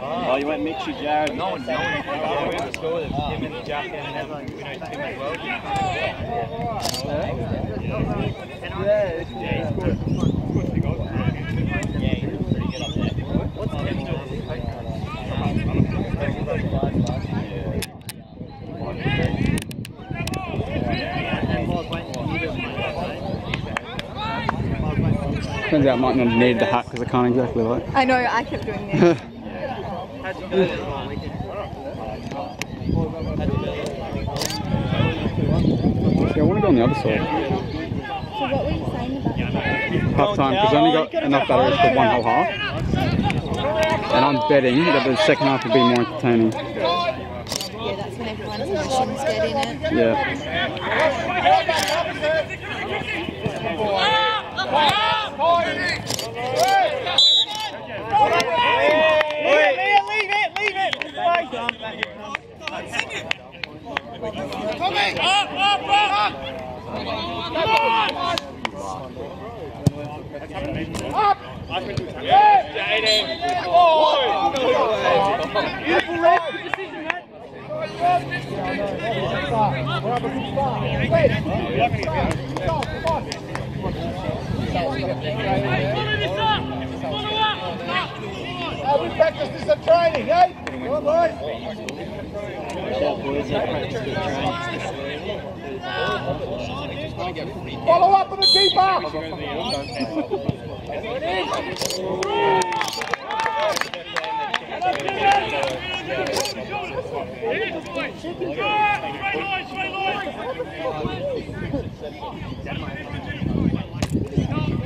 Oh, you went Mitchy Jared. No one, no one. To school with him and Jack and. We know Tim as well. Yeah, he's good. Yeah, he's pretty good up there. What's Tim doing? Turns out I might not have needed the hat because I can't exactly like. I know, I kept doing this. Yeah, I want to go on the other side. so what were you saying about Half time because I only got enough batteries for one whole half. And I'm betting that the second half will be more entertaining. Yeah, that's when everyone's passion's getting it. Yeah. Ah, ah, ah. Stop, stop. Wait. Stop, stop. On. Follow up keeper. Pressure, pressure. Straight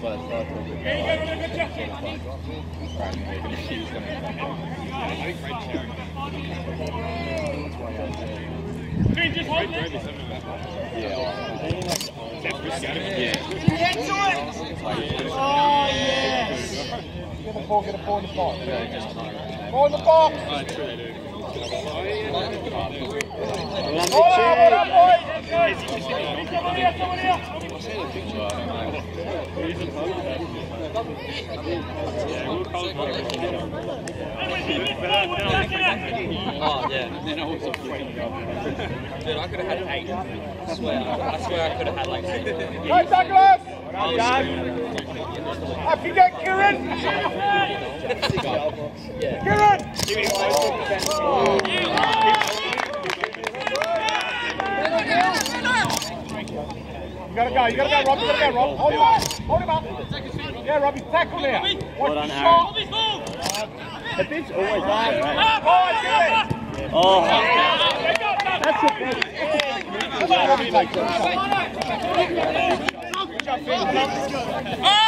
Well done, Humans. Oh, yes. Get in the box. Ball in the box. On, hold on, boys. Someone here, someone here. Oh, yeah. Then I was afraid. Dude, I could have had eight. I swear. I swear I could have had like eight. Go, Douglas. Up you get Kieran. Kieran. You gotta go, you gotta go, Rob, you gotta go, Rob. Hold him up, hold him up. Yeah, Rob, he's tackled now. Watch done, the Aaron. shot. The bit's always there, right? Oh, I get it. Oh, That's a Hey, Mitch, up in. That's out, easy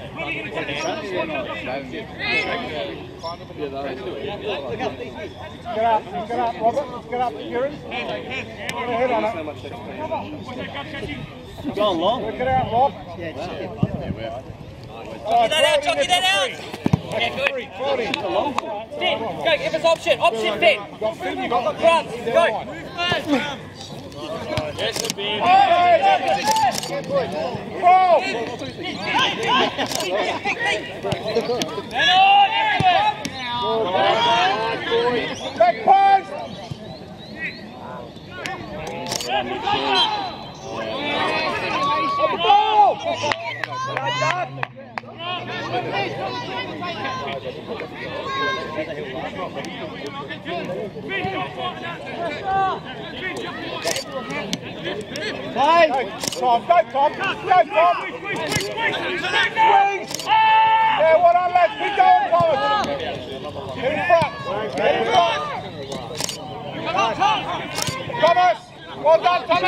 Get up, get up, Robert. Get up, Kieran. Head on it. going long. It out, Rob. Chuck that out, chuck that out. Yeah, good. Forty. Finn, go, give us option. Option, Finn. Got Finn, you the Front, go. Back pass! Up the ball! Hey, Tom, go Tom, go Tom. Yeah, well done lads, keep going Thomas. In front, in front. Thomas, well done! Come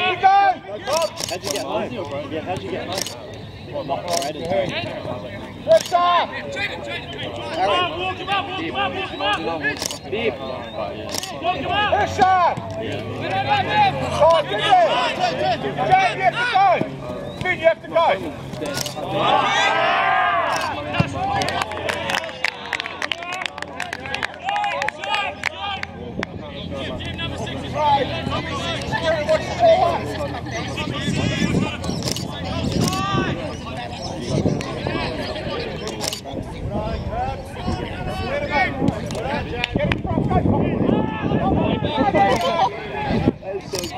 on, come across. How'd you get home? Yeah, how'd you get home? Friday? Pressure. Walk him up, walk him up, walk up! Beep. Walk up! Pressure. Oh, get there. Jay, you have to go. Finn, you have to go. Right. Jerry, what's the score? Get in front, go, Tom.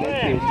Oh,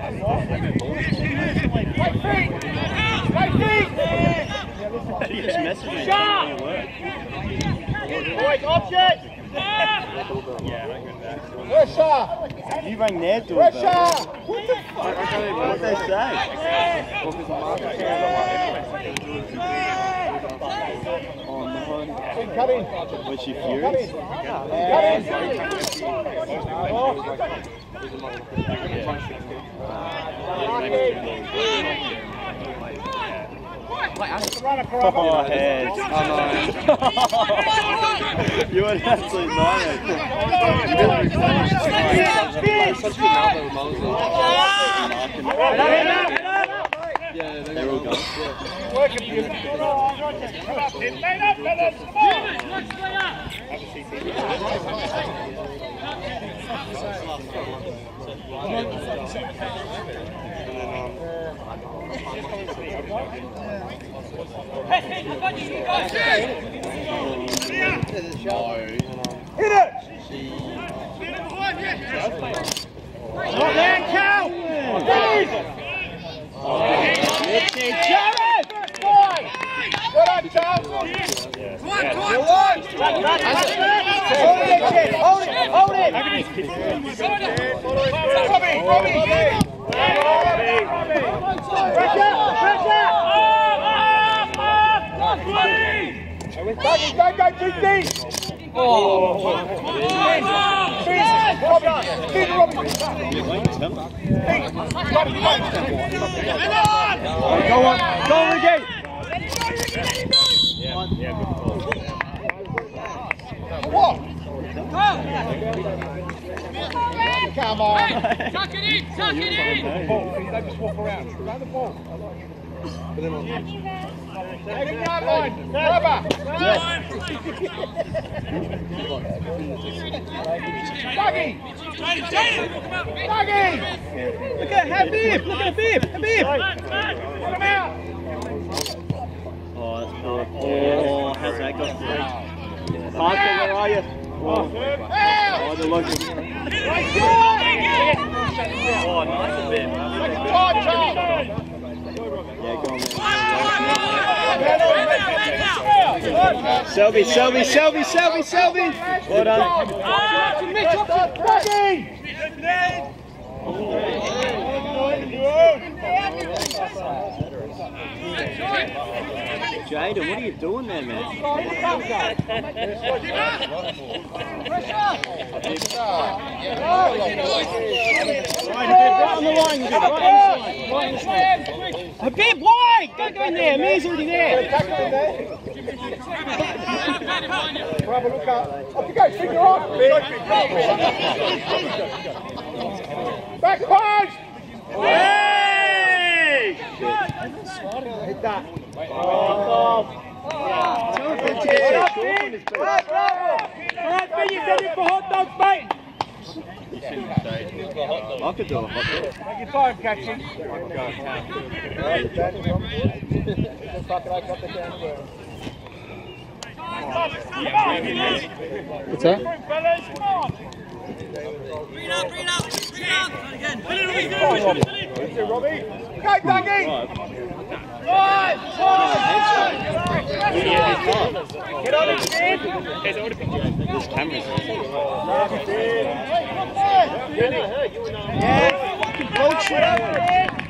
He just messaged me. Shot! Boys, object. Pressure. You rang their doorbell. What the fuck? What'd they say? Oh no. Cut in. Was she Cut furious? in. Cut in. Oh, heads. you were an absolute nightmare. They're all gone. Working you. Come up, Tim. Line up, fellas. Come on. Come on, come on. Hold it. Hold it, hold it. Robbie, Robbie. Pressure, pressure. Dougie, don't go too deep. Oh. Finn, Robbie, Finn, Robbie. Finn, Robbie, Go on, go on again! What? Come on. Tuck it in, tuck it in! Ball, don't just walk around. Run the ball. Take it down line. Grabber. Dougie. Dougie. Look at Habib! Look at Habib! Habib! Put him out. Oh, that's poor. Oh, how's that got through? Parker, where are you? Oh. Right side. Oh, nice a bit. Yeah. Selby, Selby, Selby, Selby, Selby! Well done. Jaden, what are you doing there, man? Right, right on the line, you did, right inside. A bit wide! Don't go in there, Me's already there. Tackle in there. We'll have a look up. Off you go, finger on. Back post! What's that? Fellas, come on. Bring it up, bring it up, bring it up. Again. Come on, Robbie. That's it, away. Is it Robbie. Go, Dougie. Five, five. Get on his feet. This camera's Yeah, fucking bullshit.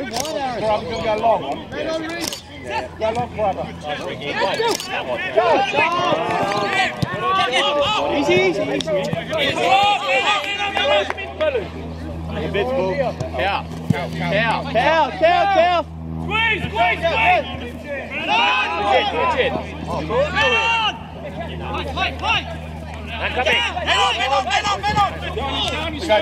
you're gonna go long. Go long forever. Easy, easy, easy. Full. Cow, cow, cow, cow. Squeeze, squeeze, squeeze. Fight, fight, fight. On, on, on, on. Go.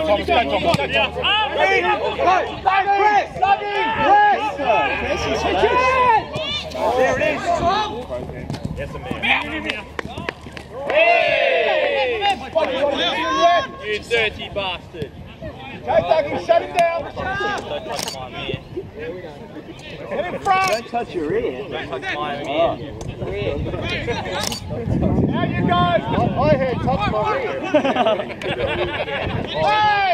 There it is. You dirty bastard. Okay, Dougie, shut him down. Front. Don't touch your ear. Don't touch my ear. Now you guys. I heard touch my ear. Hey!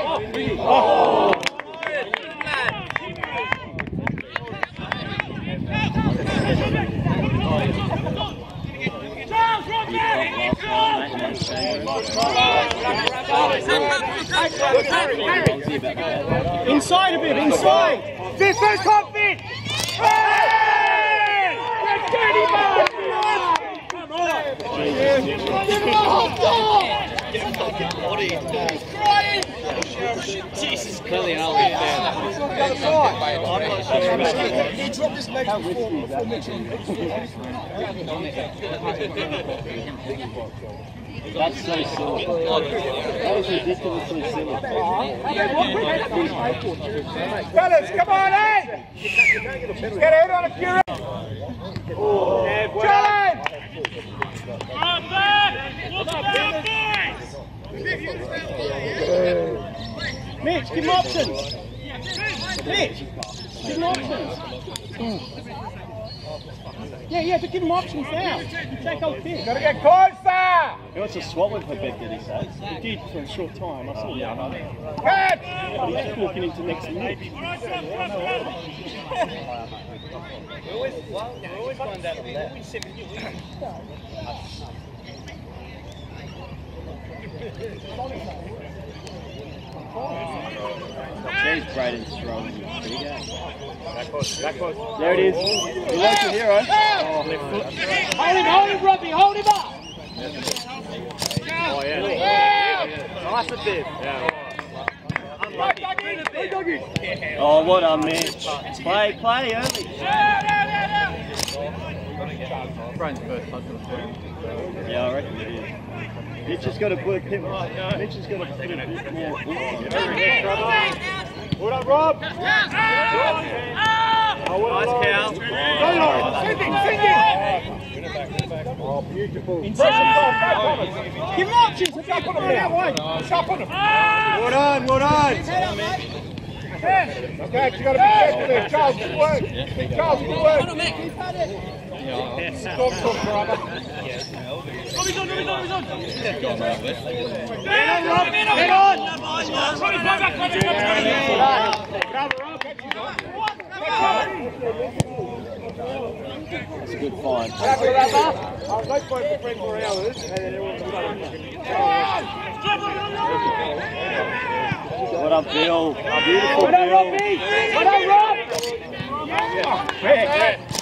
Inside a bit, inside. This is confident. Hey! You dirty bastard! Jesus, clearly not leave That's so silly. That is ridiculously silly. Fellas, come on, hey! Get out on a Fury! Challenge! Mitch, give him options. Mitch, give him options. Yeah, yeah, but give him options now. Take old thing. Gotta get closer! He wants to swallow for Beck, did he say? He did for a short time. I saw that. Catch! But he's walking into next match. Jeez, Braden's throwing pretty good. There it is. He likes it here, right? Hold him, hold him, Robbie, hold him up! Oh, yeah. Nice a bit. Right, Dougie! Hey, Dougie! Oh, what a match. Play, play early. Yeah, I reckon it is. Mitch has got to put a bit more. Mitch has got to put a bit more. Well done, Rob! Nice cow. Send him, send him! Oh, beautiful. Press him off, back on him. Give him options. Up on him now, wait. Up on him. Well done, well done. Okay, you gotta be careful there. Charles, good work. Charles, good work. Talk, talk, brother. Get on, Rob. Get on. That's a good find. I was like for three more hours, and then it What up, Bill? Beautiful, What up, Bill. Robbie? What up, Rob? Yeah!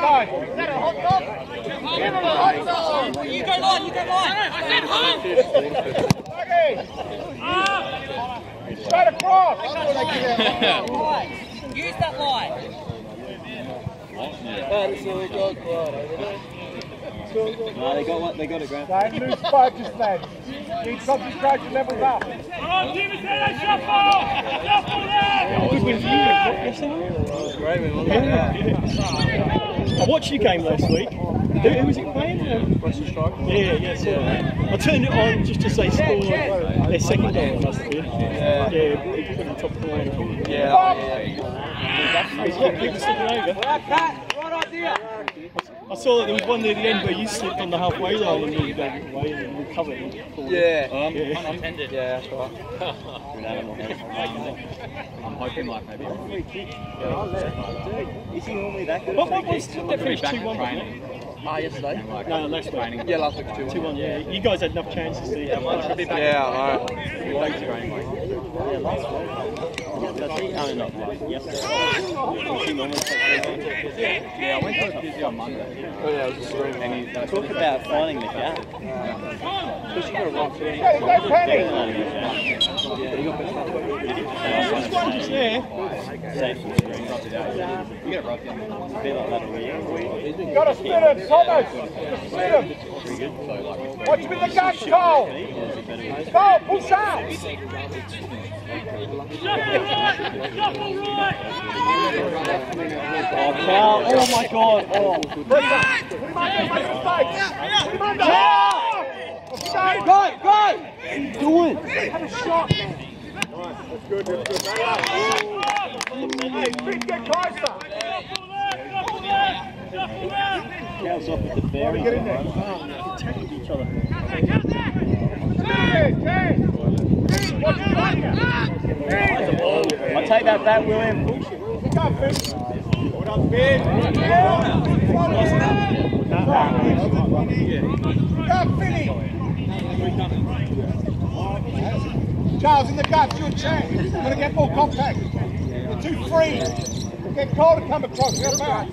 Hot dog? Give him a hot dog. You go line, you go line. I said home. Okay. Straight across. Use that line. No, they got what? They got it, Grant. Don't lose focus, lads. Keep concentration levels up. Come on, team, it's a shuffle. Shuffle there. Good win for you yesterday. Great, we look at I watched your game last week. Who, who was it playing? Western Strike. yeah, yes, yeah, saw that. I turned it on just to say score their second goal, I must have been. Yeah, yeah, put it on top of the line. Yeah, yeah. He's got people slipping over. I saw that there was one near the end where you slipped on the halfway line and you back away and then recovered. it. Yeah. Um, Yeah. Unattended. Yeah, that's right. Good animal. I'm hoping like maybe. Is he normally that good? What, what was that finished 2 1? training. Ah, yesterday? No, last week. Yeah, last week too. 2 1, yeah. You guys had enough chances to. Yeah, alright. Thanks, training, mate. Yeah, last week. Take three games? Yeah, I went to physio on Monday. Oh, yeah, was. And he, Talk about finding the gap. Because got. Hey, panic. Yeah. From screen. You a. Be like that. Got to split him, Thomas. Split him. Watch in the guts, Cole. Cole, push out. Oh, Cal. Oh, my God. Oh. Under. Go, Go! What are you doing? Have a shot, man. That's good, that's good. Hey, Finn, get closer. Cal's off with the bearing. Get in there. Tackled each other. Ten, ten. I'll take that back, William. Pick up, Fish. Hold Finny. Charles, in the gut, your chance. You've got to get more contact. You're too free. We'll get Carl to come across, get him out.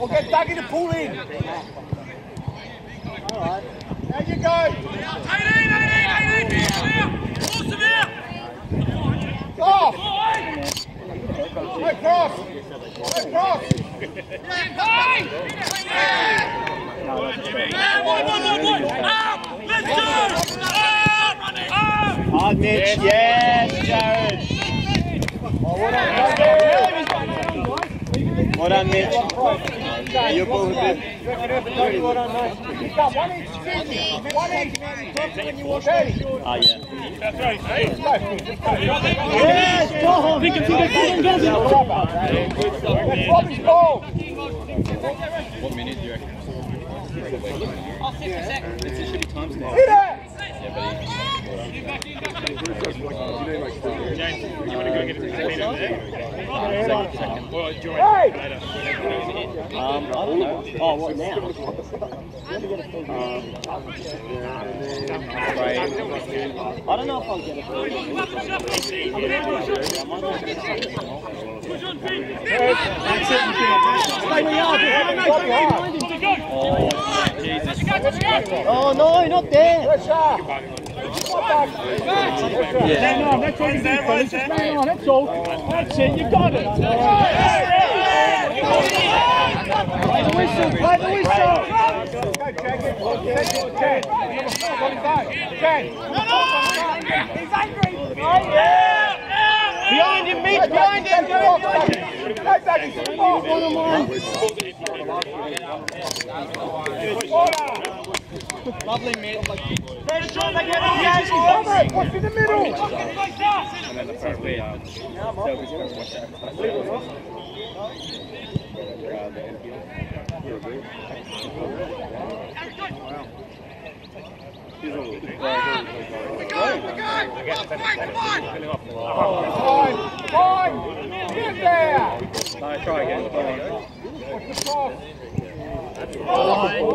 Or get Dougie to pull in. All right. There you go. 18, 18, 18, 18. Cross! Right cross! Right cross! Yeah, one, one, one, one! Up! Let's go! Up! Running! Up! Ognich, yes, Jared! Oh, what up, well done, Mitch. Yeah, you're both a bit. You've got one inch. One inch. When you walk ready. Oh, yeah. That's right. Hey. Yes, go home. Think of That's Robbie's ball. What minute do you reckon? Hit it. Um, I don't know. Oh, what now? Um. I don't know if I'll get it. Push on, Pete. Stay where you are. No, no, don't get behind him. Oh, no, not there. Pressure. Hang on, that's all you do, fellas. Just hang on, that's all. That's it, you got it. Play the whistle. Play the whistle. Go, Jack. Ken. Ken. Ken. He's angry. Behind him, Mitch, behind him. Dougie, come on. One on one. Lovely, mate. Robert, what's in the middle? And then the first way, um, Selby's going to watch that. Fine, fine. Get there. No, try again. Go on. What's the cross? Oh,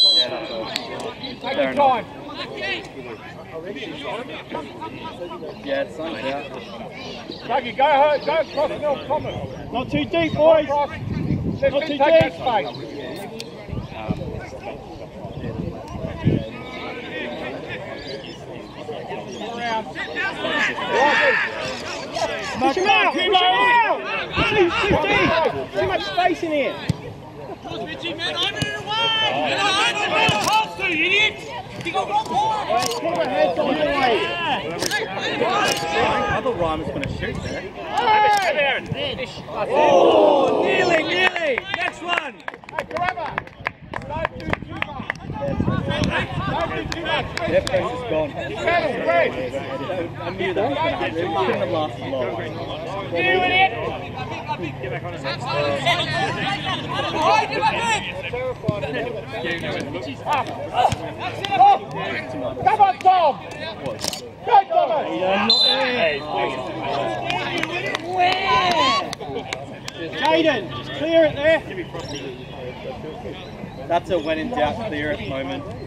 Yeah, that's all. Take Fair your enough. time. Yeah, it's sun's out. Dougie, go home. Go across Mill Common. Not too deep, boys. Not too deep. space. Push him out, push him out. Too, too deep. Too much space in here. Richie, man, I'm in the way. I'm in the way. Half to, idiot. You got wrong board. Put my heads on the way. I thought Ryan was going to shoot there. Oh, nearly, nearly. Next one. Hey, grabber. Don't do too much. Their pace is gone. I knew that. It couldn't have lasted long. You idiot. Come on, Tom. Go, Thomas. Jaden, clear it there. That's a when in doubt clear at the moment.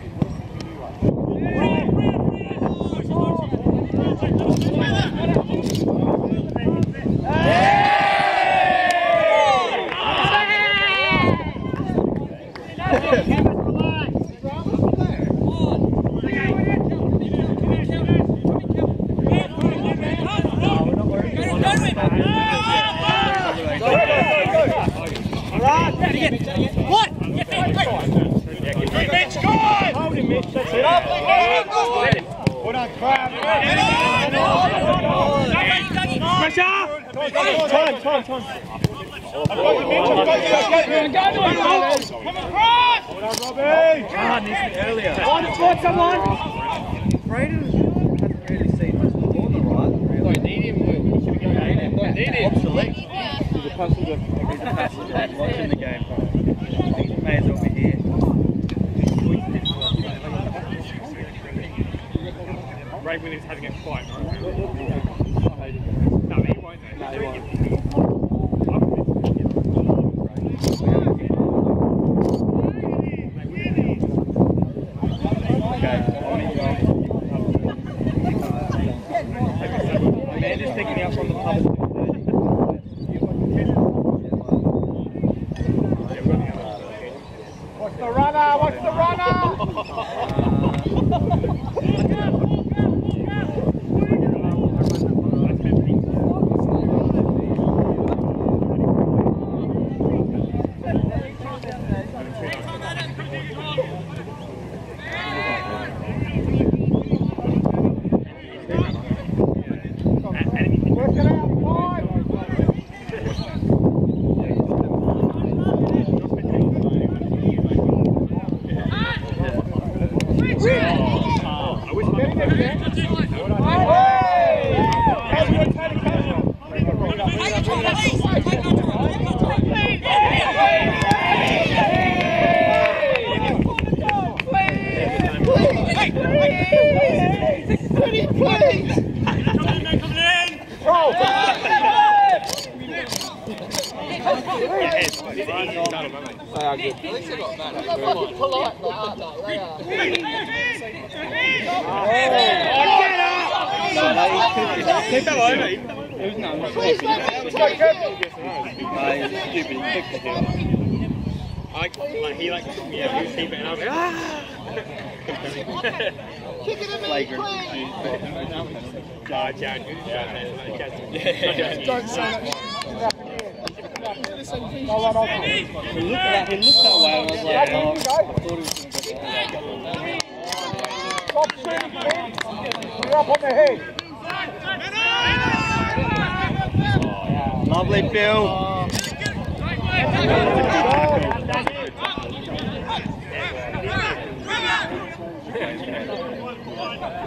Keep that. I, like, he like, yeah, he was keeping and I was like, ah! Ah. Don't say that. He looked that, he looked that way and I was like, oh, I thought he was going to Stop shooting, Ken. You're up on the head. Lovely, Bill.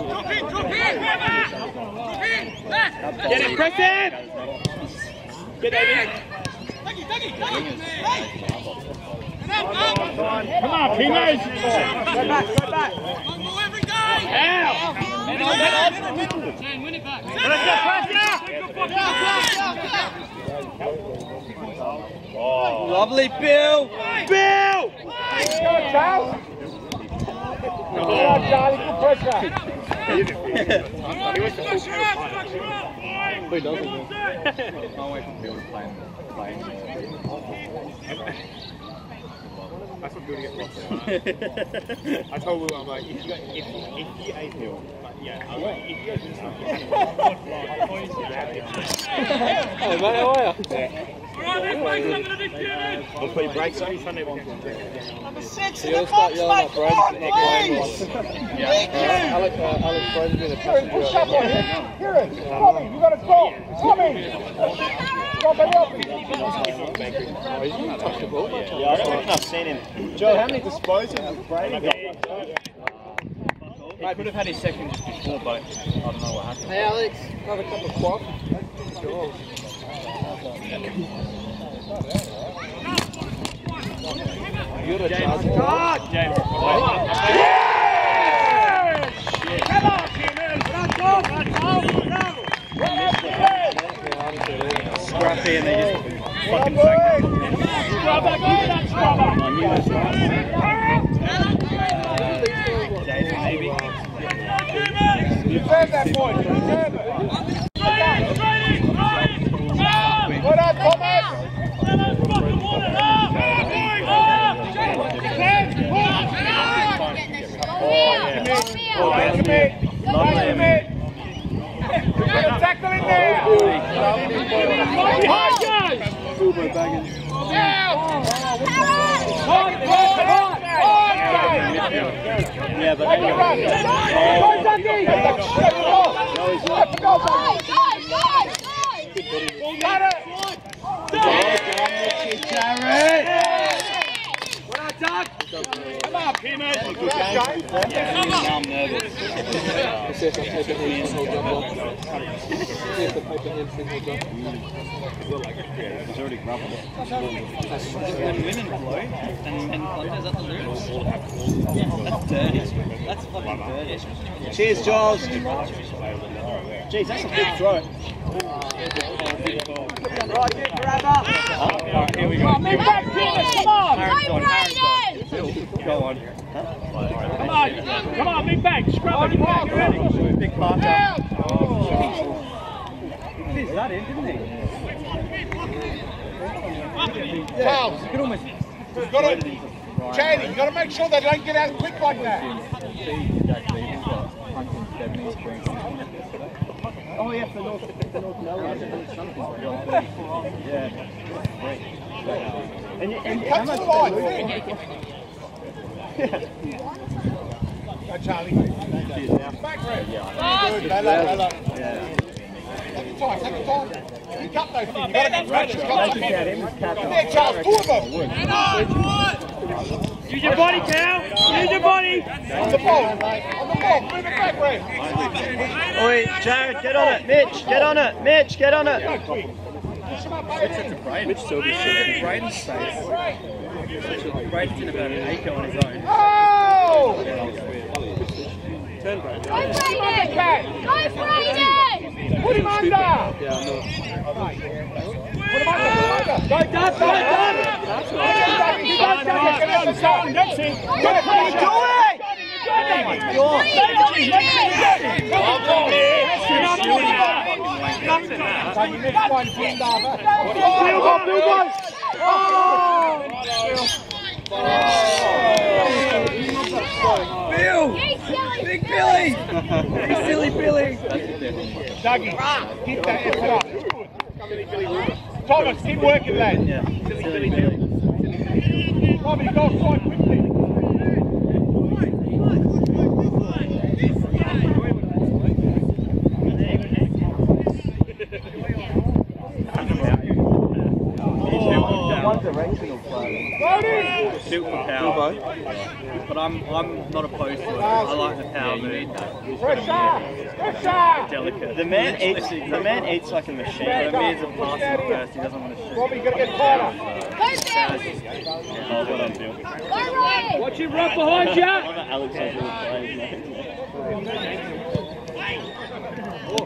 Drop in, drop in! Drop in! Left! Get it, press it! Get David. Come on, teammates. Go back, go back. One more every day! Help! Win it back! Shane, win it back! Let's go, press it! Lovely, Bill. Bill! Go, Charles. Good job, Charlie. Good pressure. He was supposed to have a punch. Who doesn't? Can't wait for Bill to play. Play. That's what Bill gets lost I told Will, I'm like, if you, if, if you ate like, yeah, I was like, if you open Hey, mate, how are you? Alright, I'll put your brakes on Number six in the box, mate! Come on, please! Thank you! Alex, Alex Brody's been a Kieran, push up passenger. on him. Kieran, Tommy, you got to stop. Tommy. Stop and help. Oh, he's going to touch the ball. Yeah, I don't reckon I've seen him. Joe, how many disposals has Brady got? He could have had his second just before, but I don't know what happened. Hey Alex, another cup of quaff. You're the James. God! James. Scrappy and they just fucking sacked him. I knew this right. James, maybe. Defend that boy. Defend it. Thomas. Don't commit. Don't commit. We've got a tackle in there. Turbo bagging. Yeah, but Take it, Got it. I'm nervous. He's already grappled it. When women flow and men plunges up the loop, that's dirty. That's fucking dirty. Cheers, Giles. Jeez, that's a big throw. Alright, here we go. Move back, Kieran. Come on. Aaron's on, Aaron's on. Go on. Come on, come on, big bang, scrub it back, ready? Big part Down. He fizzed that in, didn't he? Charles, You could almost you've got to, Chaney, you've got to make sure they don't get out quick like that. Oh, yeah, for North, for North Melbourne. Yeah. And, and how Cuts the much line. they Go, Charlie. Back red. Good. Lay low, lay low. Your time, Charles, two of them. Use your body, Cal, use your body. On the ball. On the ball. Move it back, red. Oi, Jared, get on it. Mitch, get on it. Mitch, get on it. Still be shit. Braden's safe. Braden's in about an acre on his own. Oh! Go Brayden! Go Brayden! Put him under. Put him under. Go, Dad. Go, Dad. Go, Dad. Go, missed one. Field one, field one. Big Billy! Big silly Billy! Dougie, keep that effort up. Thomas, keep working, lad. Silly Billy. Robbie, go offside quickly. One's a regional player. Built for power. But I'm I'm not opposed to it. I like the power move. Pressure! Pressure! Delicate. The man eats. The man eats like a machine. But me as a passer first, he doesn't want to shoot. Robbie, you gotta get tighter. Go, Bill! Oh, well done, Bill. Go, Ryan! Watch him right behind you. I'm not Alex O'Neill plays, mate. Oh,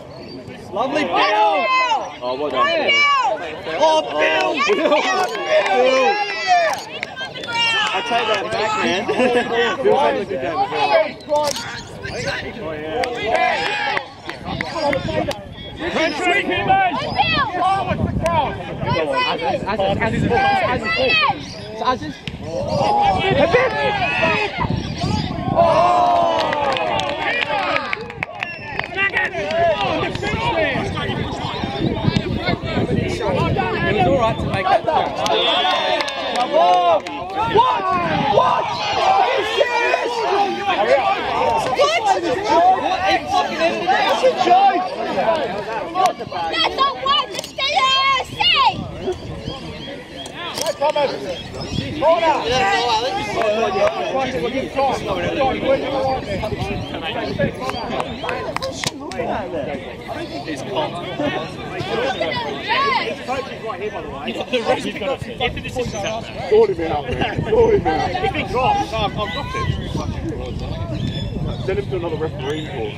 Lovely Bill! Oh, well done, oh, Bill. Oh, Bill! I take that back, man. Bill's having a good game as well. Country, Pumas. Oh, what's the cross? It was alright to make that touch. That's not what the We'll give time. Time, where's your line there? He's cold. Sort him out, man. Sort him out. If he I've, dropped it. Send him to another referee course.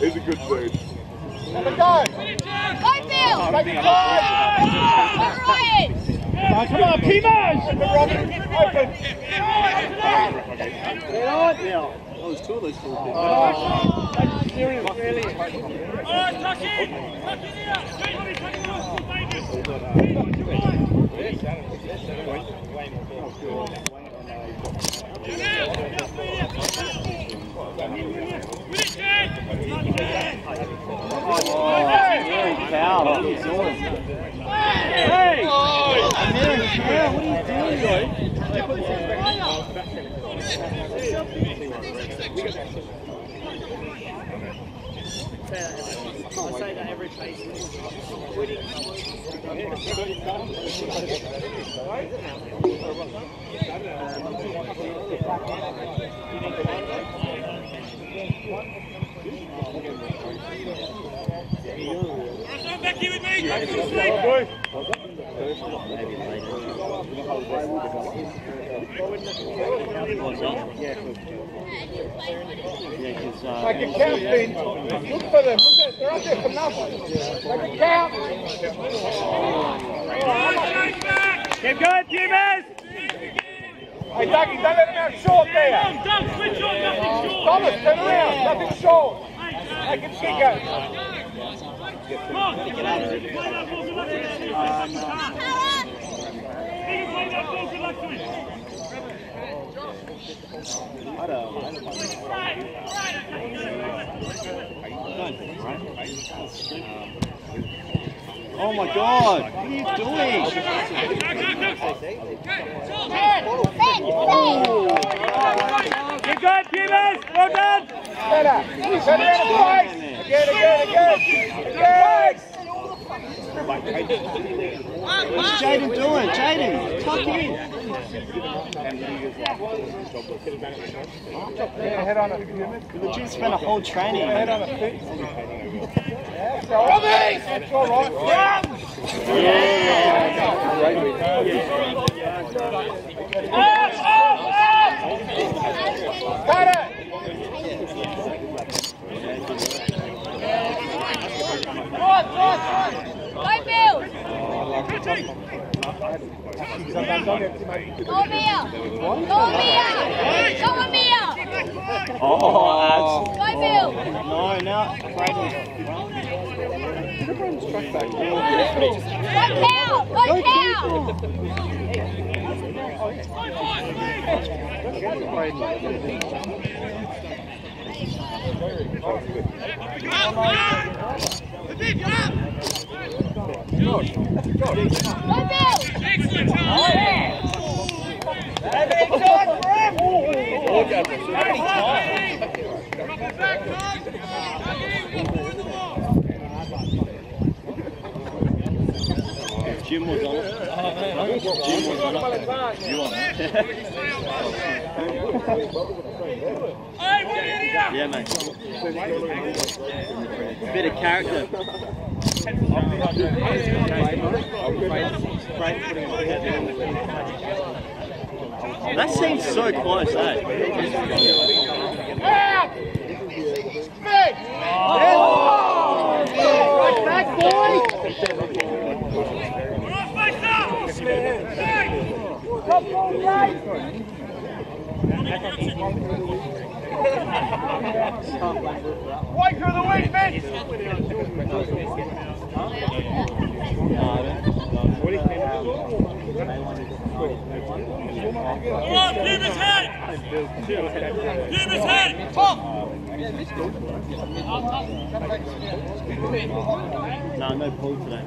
he's, a good, a. Have a go! Bill! Take Ryan! Come on, Pumas. Open. Open. Oh, there's two of those full kids. All right, tuck in. Tuck in here. Wait, wait, tuck in Cow. He's on. Hey! Back here with to the street. Yeah, uh, Make it count, Look for them. Look at, they're up there for nothing. Make it count. Keep going, Pumas. Hey, Dougie, don't let him out short there. Don't switch on, nothing short. Thomas, turn around. Nothing short. Make it. Come on. Play that ball, good luck to him. He can play that ball, good luck to him. Oh my god! What are you doing? Go, go, go. Keep going, Pumas. Well done. Better. Turn around and face. Again, again, again. Again. What's Jaden doing? Jaden, tuck in. Yeah, head on it. You legit spent a whole training. Head on it, feet. Robbie! That's all right. Got it! Go Bill! Go Mia! Go Mia! Go Mia! Oh, Go Bill! no, now Go Cal! Go Cal! Go Bill! Jim was on it. Jim was on it. You on it? yeah, mate. Bit of character. That seems so close, eh? Big! Right back, boy! Wait for the wing, Vince! Come on, keep his head! Keep his today.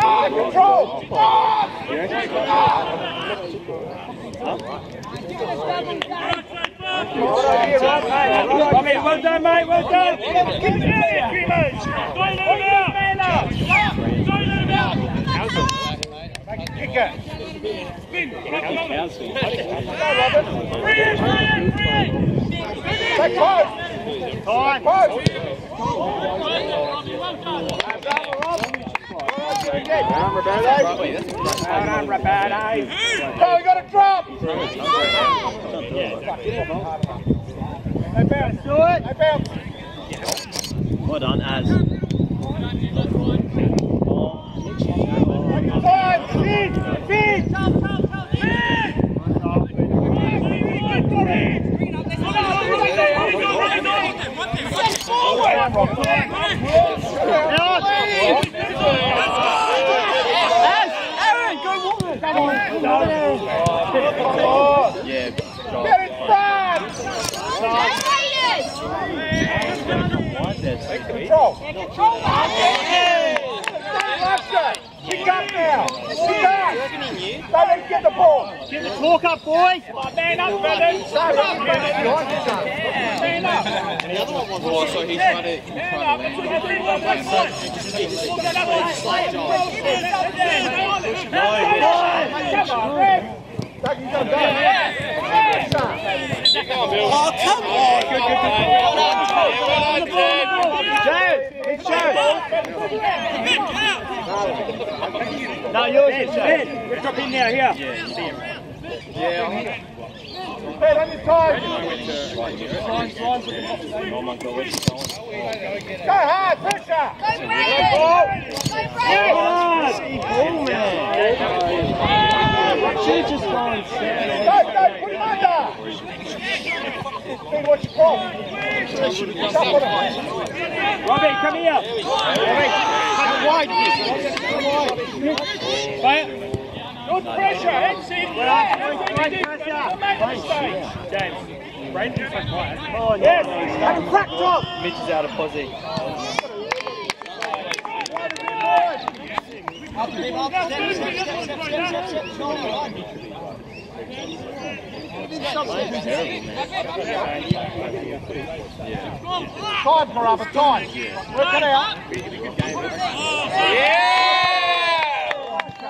Get control. Robbie, well done, mate, well done. Go let him out! Go let him out! Kick it. Free it, free it, free it! Stay close. Time. Close. Well done, Rabado. Go, you got to drop. Hey, bounce. Do it. Hey, bounce. Well done, Az. Time. Spin. Spin. Aaron, go woman. Yeah. Get it back. Go Raiders! Take control. Russia. Pick up now. Pick up. Don't let him get the ball. Get the talk up, boys. Man up, Brendan. Stand up, Brendan. Man up. Oh, so he's trying to. Man up. Come on, Red. Take him to. Oh, come on. Good, good, good. Joe, it's Joe. No, yours is Joe. We're now, here. Spin then it's time. Go hard, pressure. Go Brayden. Go Brayden. Oh, man. She just going. Go, put him under. Hey, watch your. Robbie, come here. Robbie, cut wide. Cut wide. Play it. Good pressure, that's it. Don't make a mistake. James, Braden's so quiet. Come on, yes. Have a crack. Mitch is out of posse. Time for other time. Work it out. Time. You gotta get time. That's good move. Go Mia. Go down. Catch. No, which is sweet. Go. Right there. Don't go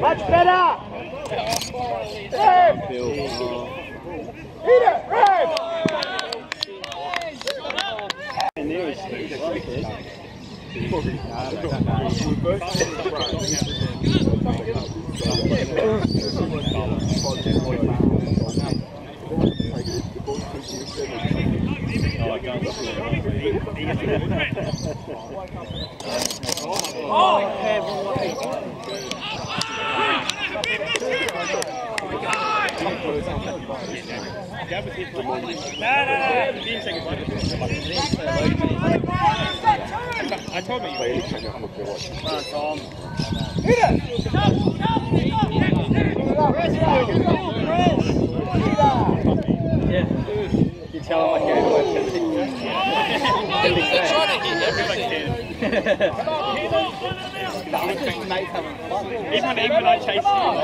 Much better. Red. Hit it. Red. And there is Steve right there. Oh, I can't see I told you. Hit it. Yeah. You tell him I gave away He's trying to hit everything. Even, even when I chase him,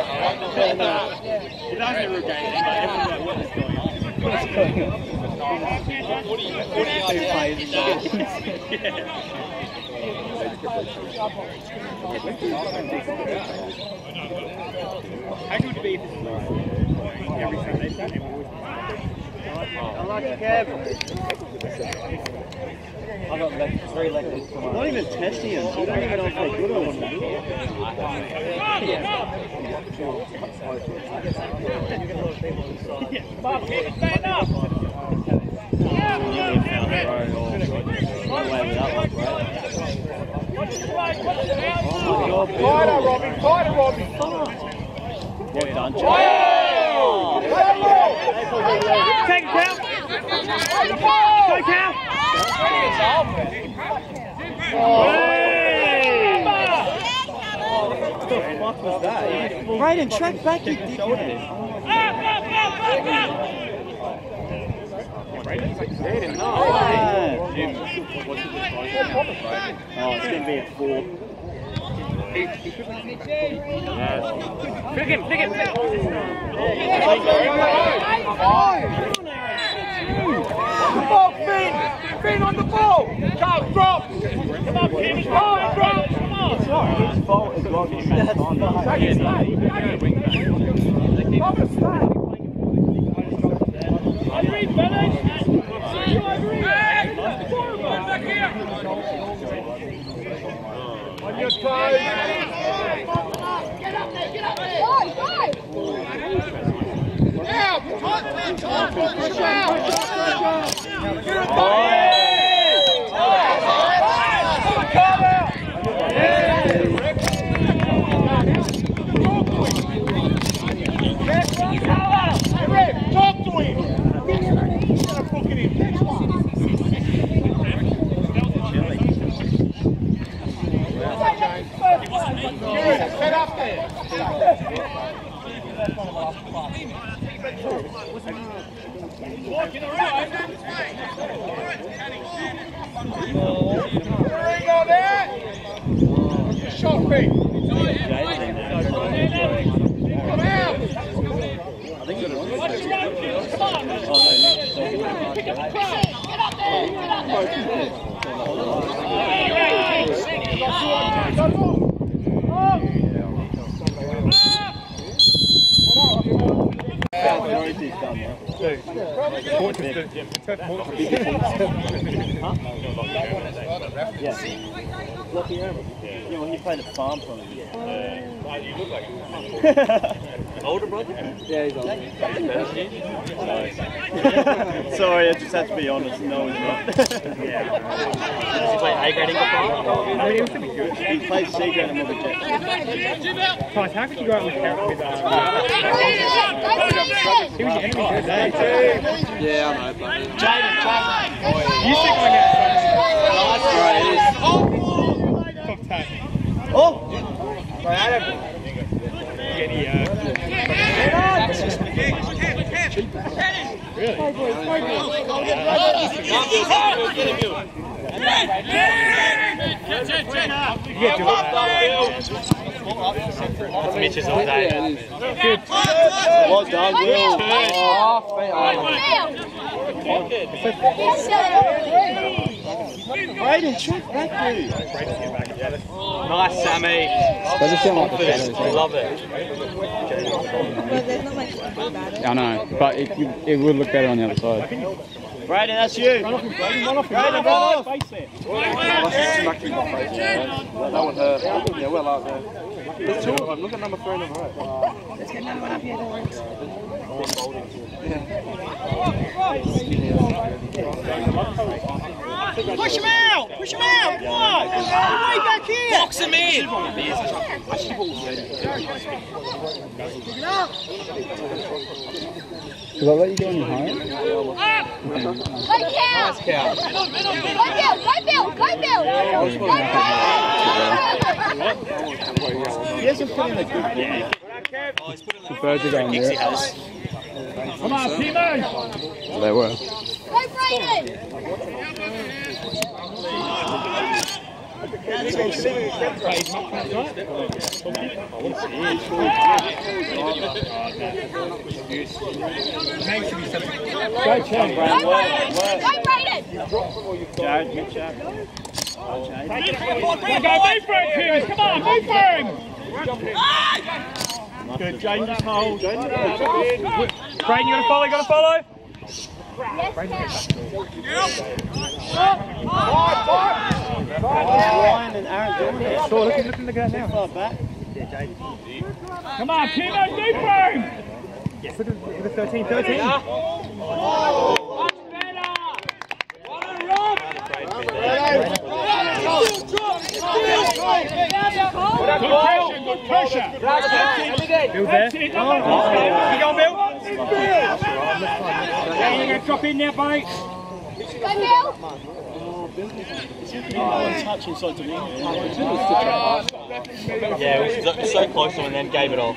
he doesn't ever game. Like, everyone's like, what is going on? What's going on? Two plays and How good would it be if this was like every Sunday? Saturday? I like it, Kev. I got left, three left tomorrow. Not even testing him. We don't even know if they're good or not. Stand up. Tighter, Robbie. Tighter, Robbie. Well done, Joe. Take it, Cal. Go, Cal. What the fuck was that? Brayden, track back, you dickhead. Oh, it's going to be a four. Flick him, flick him, flick him. Ball, Finn. Finn on the ball. Go, drop. Come on, Finn. Drop, not his as well. Stay. Thomas, stay. On your toes. Go, go. Hey, Red, talk to him. Gotta book it in. Next one. Yeah, set up there. There you go there. Shot feet. Come out. Get up there. Get up there. Lucky Irma. Yeah, well, he played at farm for me. Older brother? Yeah, he's older. Sorry, I just had to be honest. No, he's not. Does he play A grading before? I mean, it would be good. he plays C grade and with the Jets. Guys, how could you go out with Carrot with uh, he was your enemy today? Yeah, I know, but. You think I get Alright, top ten? Oh! Get the, uh, Will. Brayden, shoot back, dude. Nice, Sammy. Confidence. Love it. But there's not much about it. I know, but it, it would look better on the other side. Brayden, that's you. run off him, Brayden, run off him. Brayden, Run run off off. face there. Smacked him in the face. yeah. That that one hurt. Yeah, well out there. There's two of them. Look at number three and number eight. Let's get another one up here, don't worry. Push him out! Push him out! Come on! Way back here! Box him in! Should I let you go on your home? Go Cal! Go Bill! Go Bill! Go Bill! Go Bill! He hasn't put in a good game. Prefer to go on there. Come on, Timo! They were. Go Brayden! Good Jared. Go, move for it, move for him! Good, Jane, just hold. Brayden, you gotta follow, you gotta follow. So look, look, now. Come on, Timo, move for him! Yes, look at, look at the 13, 13. Good pressure? Yeah, going to drop in there, mate. Go Bill! Oh, touch inside to me. Yeah, it was so close and then gave it off.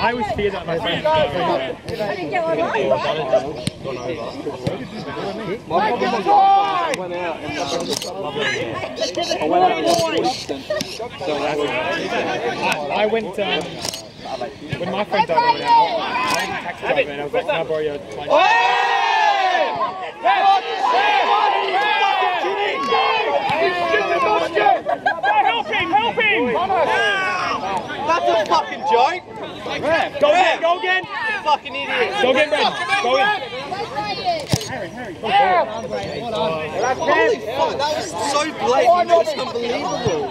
I always fear that my friends I went, um, when my friend died, went out, I went taxi driver and I was like, can I borrow your Help him, help him! That's a fucking joke. Go again, go again! Fucking idiot. Go again, Red. Go again. Go Brayden! Holy fuck, that was so blatant. It was unbelievable.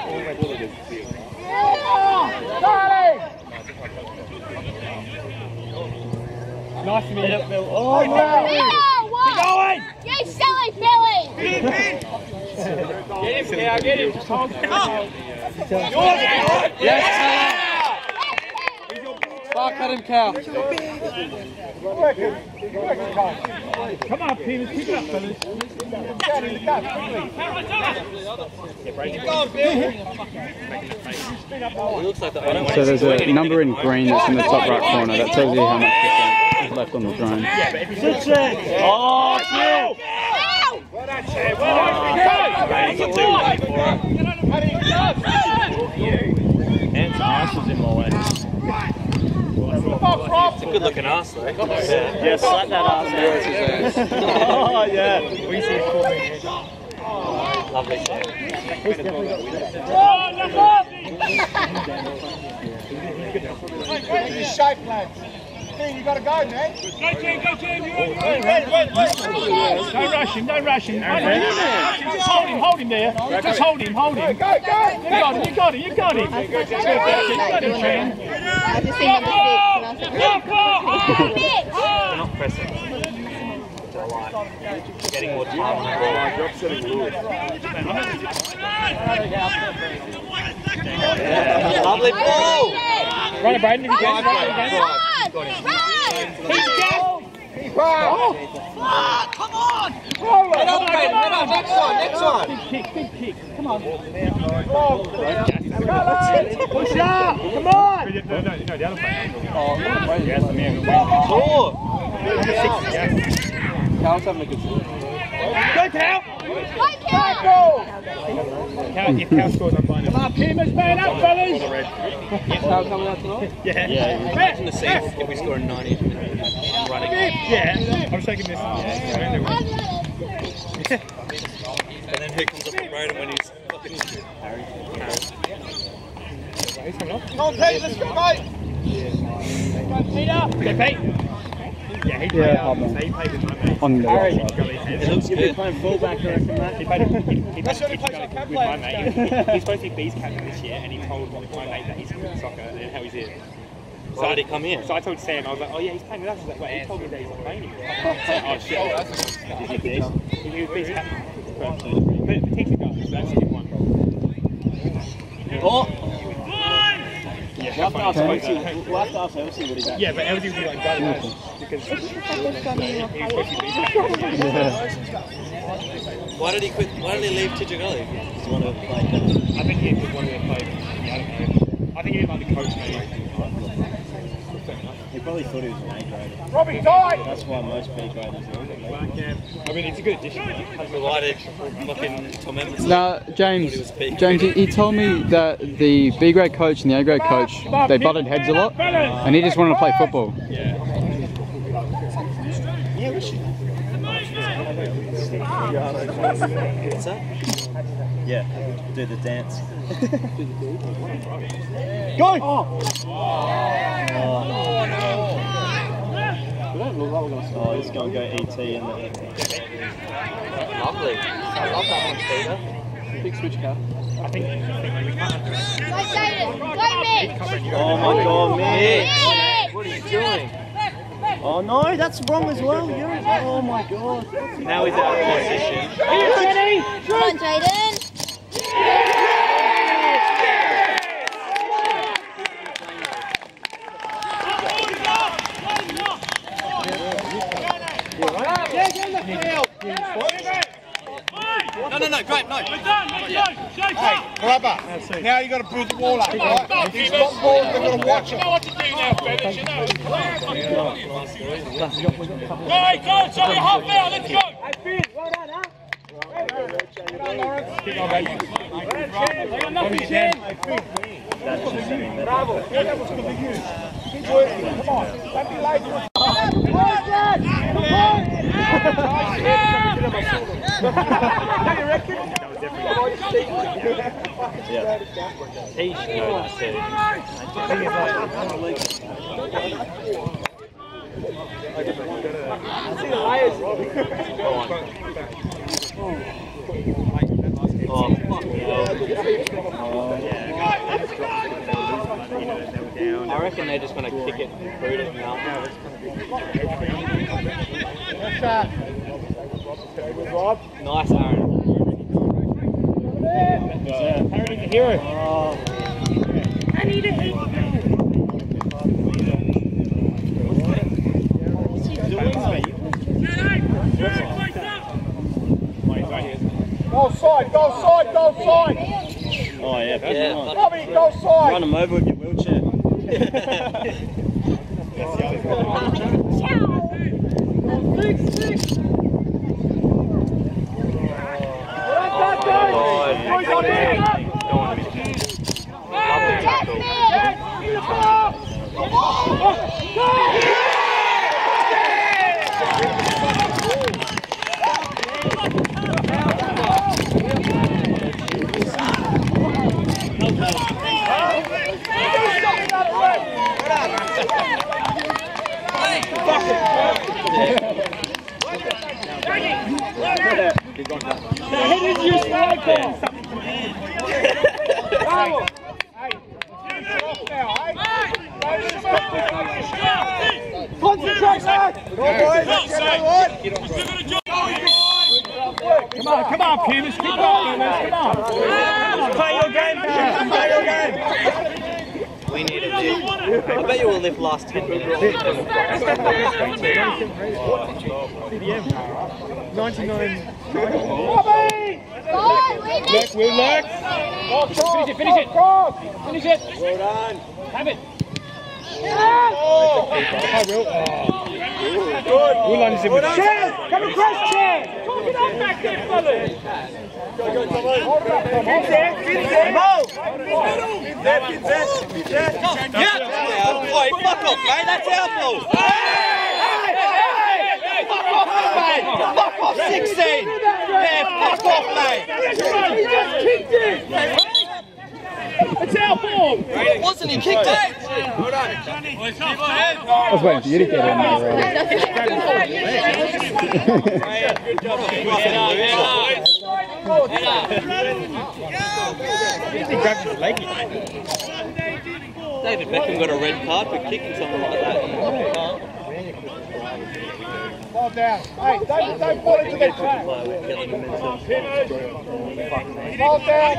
Nice to meet you. Oh, no. Bill! What? Going! You silly Billy! Get him, yeah, get him. Just hold. Fuck, cut him, Cal. Come on, Peters, pick it up, fellas. So there's a number in green that's in the top right corner that tells you how much percent is left on the drone. Oh, shit. Bill! Ass was in my way. It's a good looking ass though. Yeah, slap that ass oh, yeah. We see it coming. Lovely is shape, lads. Dean, you got to go, man. Go, Jim, go, Jim. You're on your own. Don't rush him, don't rush him. Just hold him, hold him there. Just hold him, hold him. Go, go. You got him, you got him, you got him. You got him, Shane. I just seen number six and I was like, They're not pressing. Getting more time on the ball. Drop setting fluid. Lovely ball. Run it, Braden, if you can. Run it again. Come on! Head up, mate. Head up. Next one. Next one. Big kick, big kick. Come on. Push up. Come on. No, no, no, the other player. Oh, yes, the man. Four. Carl's having a good season. Go, Cal. Cal, if Cal scores, I'm fine. Come on, Pumas, man up, fellas. Carl coming out tonight? Yeah. Yeah. Imagine the scene if we score in 90 minutes. I'm running. Yeah. I'm taking this. Yeah. I don't know. And then who comes up the road and when he's fucking Harry. He's coming off. Come on, Pete, let's go, mate. Peter. Go, Pete. Yeah, he played, Yeah, um, I'm so he played with my mate. On the Harry. right side. It looks good. Playing fullback, I reckon, Matt. He played, he, he played That's the pitch place I gully can with my mate. He's supposed to be Bees captain this year, and he told my mate that he's good at soccer and how he's here. Why did he come here? So I told Sam, I was like, oh yeah, he's playing with us. He's like, wait, he told me that he's not playing here. oh shit. He, he, he was Bees captain. But, but technically, so that's a good one. Oh! Yeah, have fun. We'll have to ask Elsie what he's at. Yeah, but LD would be like gutted because he was supposed to be Bees captain. Why did he quit? Why did he leave Tijagali? I think he just wanted to play. Yeah, I don't know. I think he didn't like the coach maybe. He probably thought he was an A grader. Robbie, die. That's why most B graders are. I mean, it's a good addition. So why did fucking Tom Edmondson? Now, James, James, he, he told me that the B grade coach and the A grade coach they butted heads a lot, and he just wanted to play football. Ah. What's that? Yeah, do the dance. Go! Oh, he's going to go ET in the Lovely. I love that one, Peter. Big switch car. I think, I think we can't Go, Jaden. Go, Mitch. Oh my god, man. Mitch. What are you doing? Oh no, that's wrong as well. Yeah. Oh my god. Now he's out of position. Come on, Jaden. No, no, no, great, no. Grubber. Now you got to build the wall up, right? These top balls, they've got to watch You them. know what to do now, fellas, you know. Right, go, sorry, half hour, let's go. kick on, baby. They got nothing, Shane. Keep working. Come on. Don't be fuck I reckon they're just going to kick it through it now. Nice, Aaron. Harry's a hero. I need a hero. Go side, go side, go side. Oh yeah, that's Yeah, nice. Robbie, go side. Run him over with your wheelchair. God. Lovely tackle. Was waiting for you to get in there. David Beckham got a red card for kicking someone like that. Fall down. Hey, don't, don't fall into the trap. Fall down.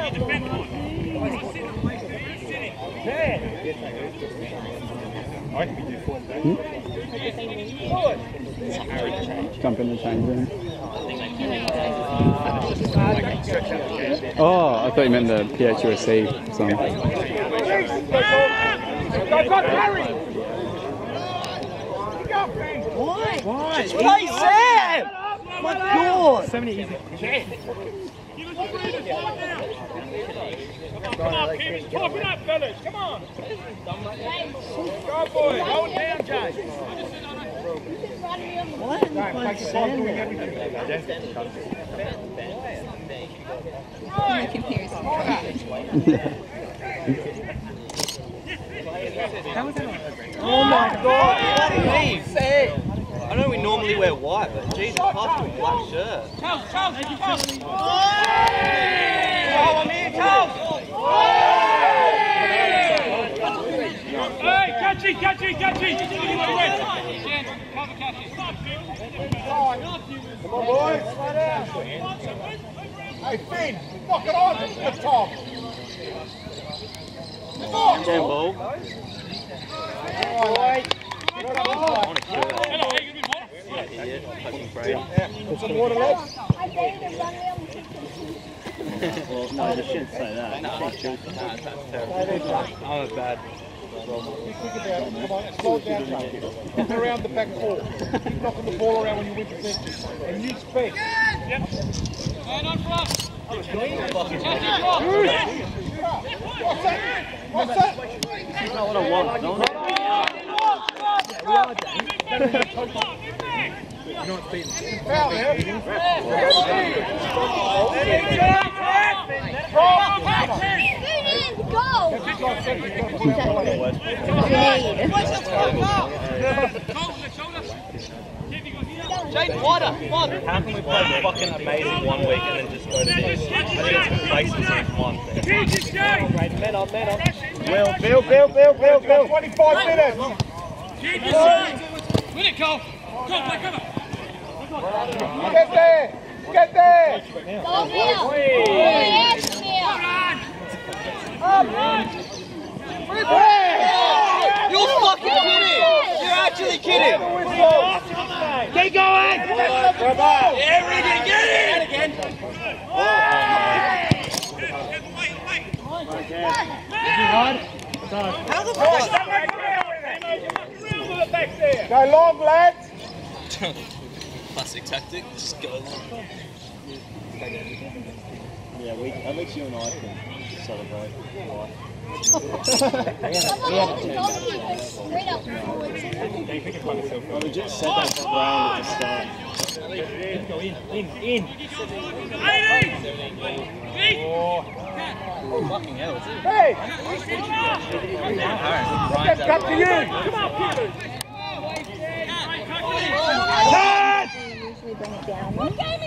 Hmm? Jump in the change room. Oh, I thought you meant the PHUSC song. Go, go, Harry. Play Sam! My God! So many easy. Come on, Pumas, talk it up, fellas. Come on. Go, boy. Hold down, Jay. Oh my God! Please! I know we normally wear white, but Jesus, pass me black shirt. Charles, Charles, Charles. Hey, catchy, catchy, catchy. Cover catches. Come on, boys. Hey, Finn, knock it on the top. Damn ball. Idiot. Fucking brain. Some water left. I gave him run around. Well, no, you shouldn't say that. No, that's terrible. I'm a bad. Be quick about it. Come on, slow down. Look around the back four. Keep knocking the ball around when you win possession. And use space. And on us. What's that? What's that? That's not what I want. No one Foul, yeah? Go. Jane, wider, come on. How can we play fucking amazing one week and then just go to this? I think it's one thing. Men on, men on. Bill, Bill, Bill, Bill, Bill, Bill. 25 minutes. Jesus. Win it, Cole. Go, play cover. Get there. Get there. Go, Bill. Yes, You're fucking kidding! You're actually kidding! Keep going. Yeah, Regan, get in! Again. How the fuck? Go long, lads. Classic tactic, just go. Yeah, we, at least you and I can celebrate life. I legit said that to Brown at the start. Go in, in, in. Hey! Get up to you! Come on, Peter! Turn! Usually bring it down. Get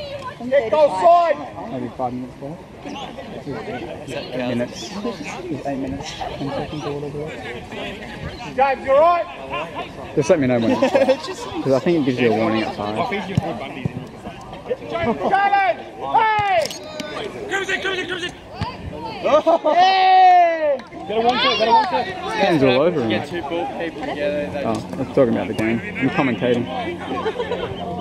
goal side! Maybe five minutes left. Eight minutes. It's eight minutes, ten seconds or whatever. James, you alright? Just let me know when it's Because I think it gives you a warning at I five. think you put Bundy's in. Challenge! Hey! Cruise it, cruise it, cruise it. Hey! Get a one foot, get a one foot. Hands all over Get him. two ball people oh, together. They Oh, I'm talking about the game. I'm commentating.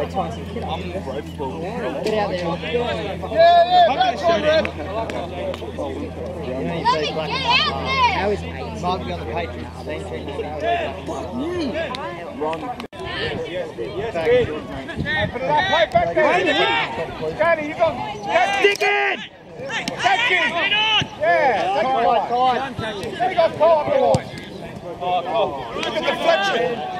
Get out there. Yeah, yeah, that's on, Red! Let me get out there! Might be on the Patriots. Put it up, play back there! Danny, you got... Stick it! Catch it! Yeah, that's right. There you go, Cole up the line. Look at the deflection.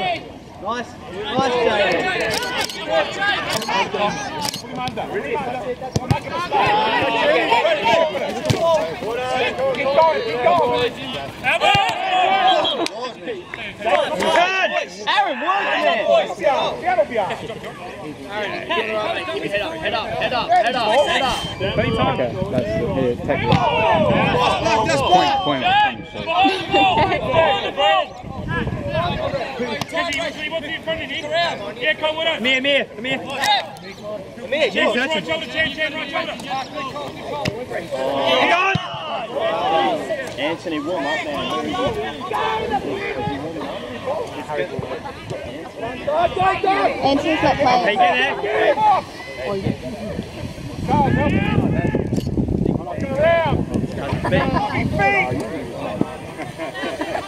Nice, nice, David. Keep going. Aaron, work there. That'll. Head up, head up, head up, head up, head up. Okay, that's the here, take the point, point, Yeah, come with us. Come here, here, come here. Come here, Change, George. right shoulder, change, change, right shoulder. Anthony, warm up now. Where is he? Anthony's not playing. Take it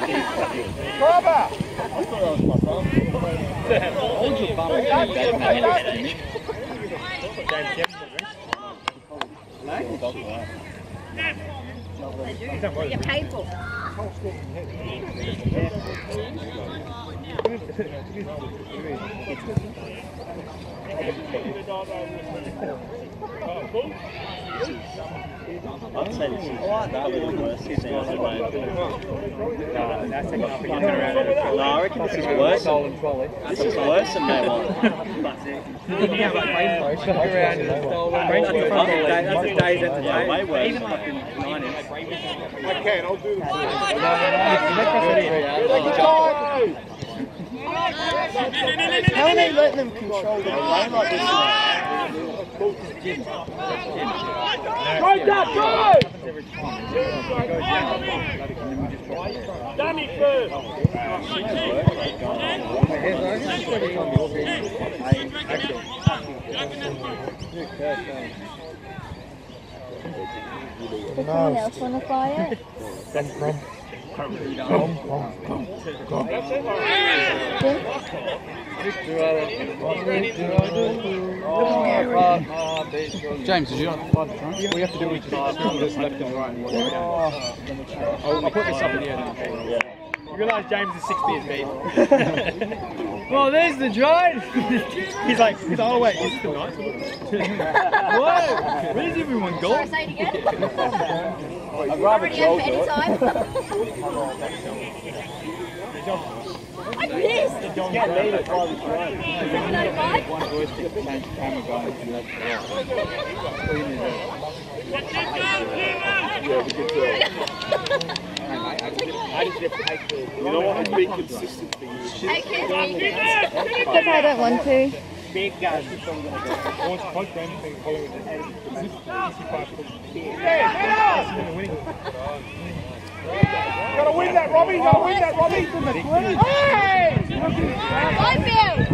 there. Cover! You're paid for. I'd say this is probably the worst ever that's again. Around and- No, I reckon this is worse. Than, this is worse than day one. Yeah, for it. That's a day's Yeah, entertainment. worse. Even nine inch. I can, I'll do the How are they letting them control the like this? Go, go! Danny first. Does someone else want to fly it? James, did you fly the front? You have to do scroll left and right. Oh, I'll, put this up at the end. You realise James is six beers deep. well, there's the drive. he's like, he's like, oh wait, is this the nice one? what? Where's everyone Shall I going? say it again? I'd rather Already in for any time? I missed! Get me to fly this road. No, right? One joystick to change the You know what? I'd be consistent for you. Because I don't want to. Big guys. Once punch Brandon the head of Gotta win that, Robbie. Gotta win that, Robbie. Hey! Linefield.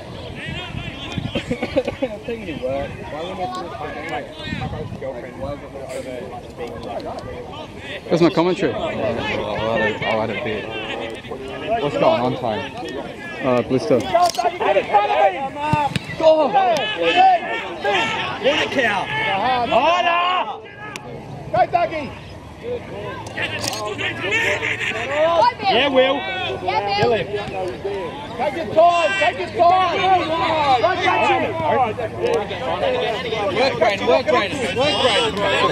So we're gonna go literally just. That's my commentary. Oh, I'll add a- I'll add a bit. What's going on, time? Uh, blister. Get in front of me. Harder! Go, Dougie. Linefield. Yeah, Will. Yeah, Bill. Take your time. Take your time. Don't touch him. Work, Brayden, work, Brayden, work, Brayden.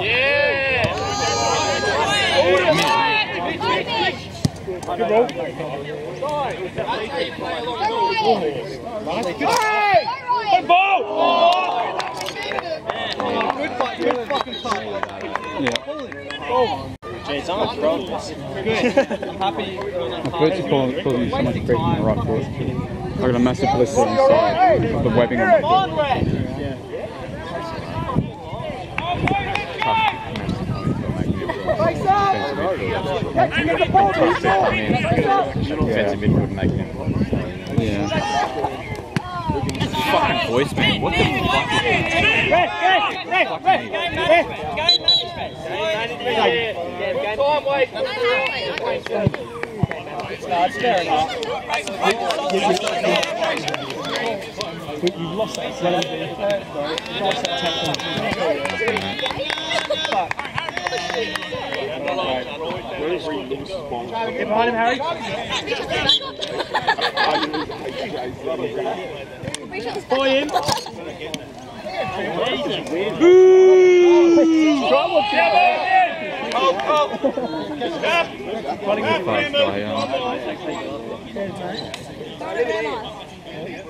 Hey! Good ball! Good fight, good fucking fight. I'm at this. Good. Happy. My coach is calling, calling me so much grief on the right foot. I got a massive blister inside of the webbing on. Yeah. Fucking voice man. What the fuck. You've lost that Get behind him, Harry. Boy in. Fast guy? Um, fuck these balls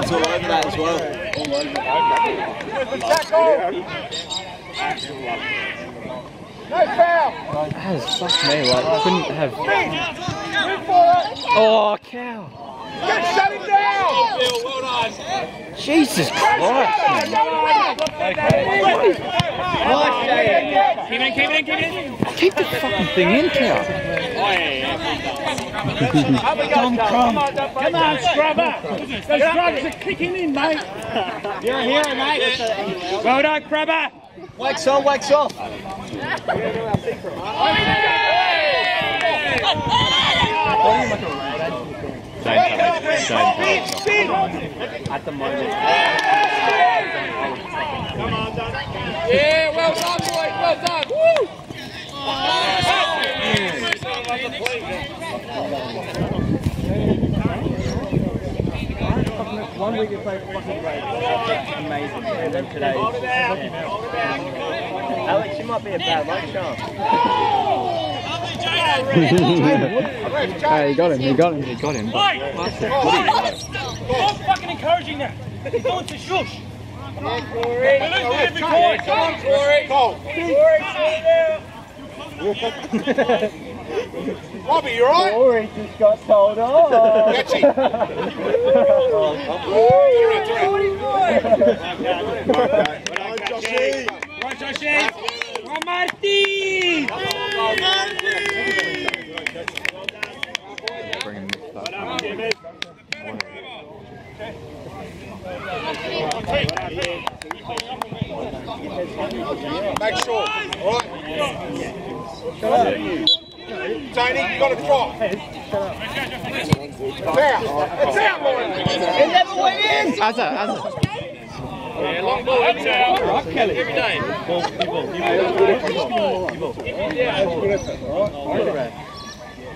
was all over that as well. Good tackle. No foul. That is fuck me. Like, I couldn't have. Move for it. Oh, cow. Get shut him down. Jesus Christ. Keep it in, keep it in, keep it in. Keep the fucking thing in, cow. Dumb crumb. Come on, scrubber. Those drugs are kicking in, mate. You're a hero, mate. Well done, Crabber. Wax on, wax off. At the moment. Yeah, well done, boys. Well. Woo. One week they played fucking great. Amazing. And then today. Alex, you might be a bad luck charm. Hey, he got him. He got him. He got him. But Stop fucking encouraging that. He's going to shush. Come on, Corey. Come on, Corey. Robbie, you alright? Corey just got told off. Catch it. Right, Joshy. Martin! Bring him back. Make sure. All right. Tony, you got to drop. It's out. It's out, Lauren. Is that the way it is? As a, as a. Yeah, long ball, it's out. Right, Kelly. Every day.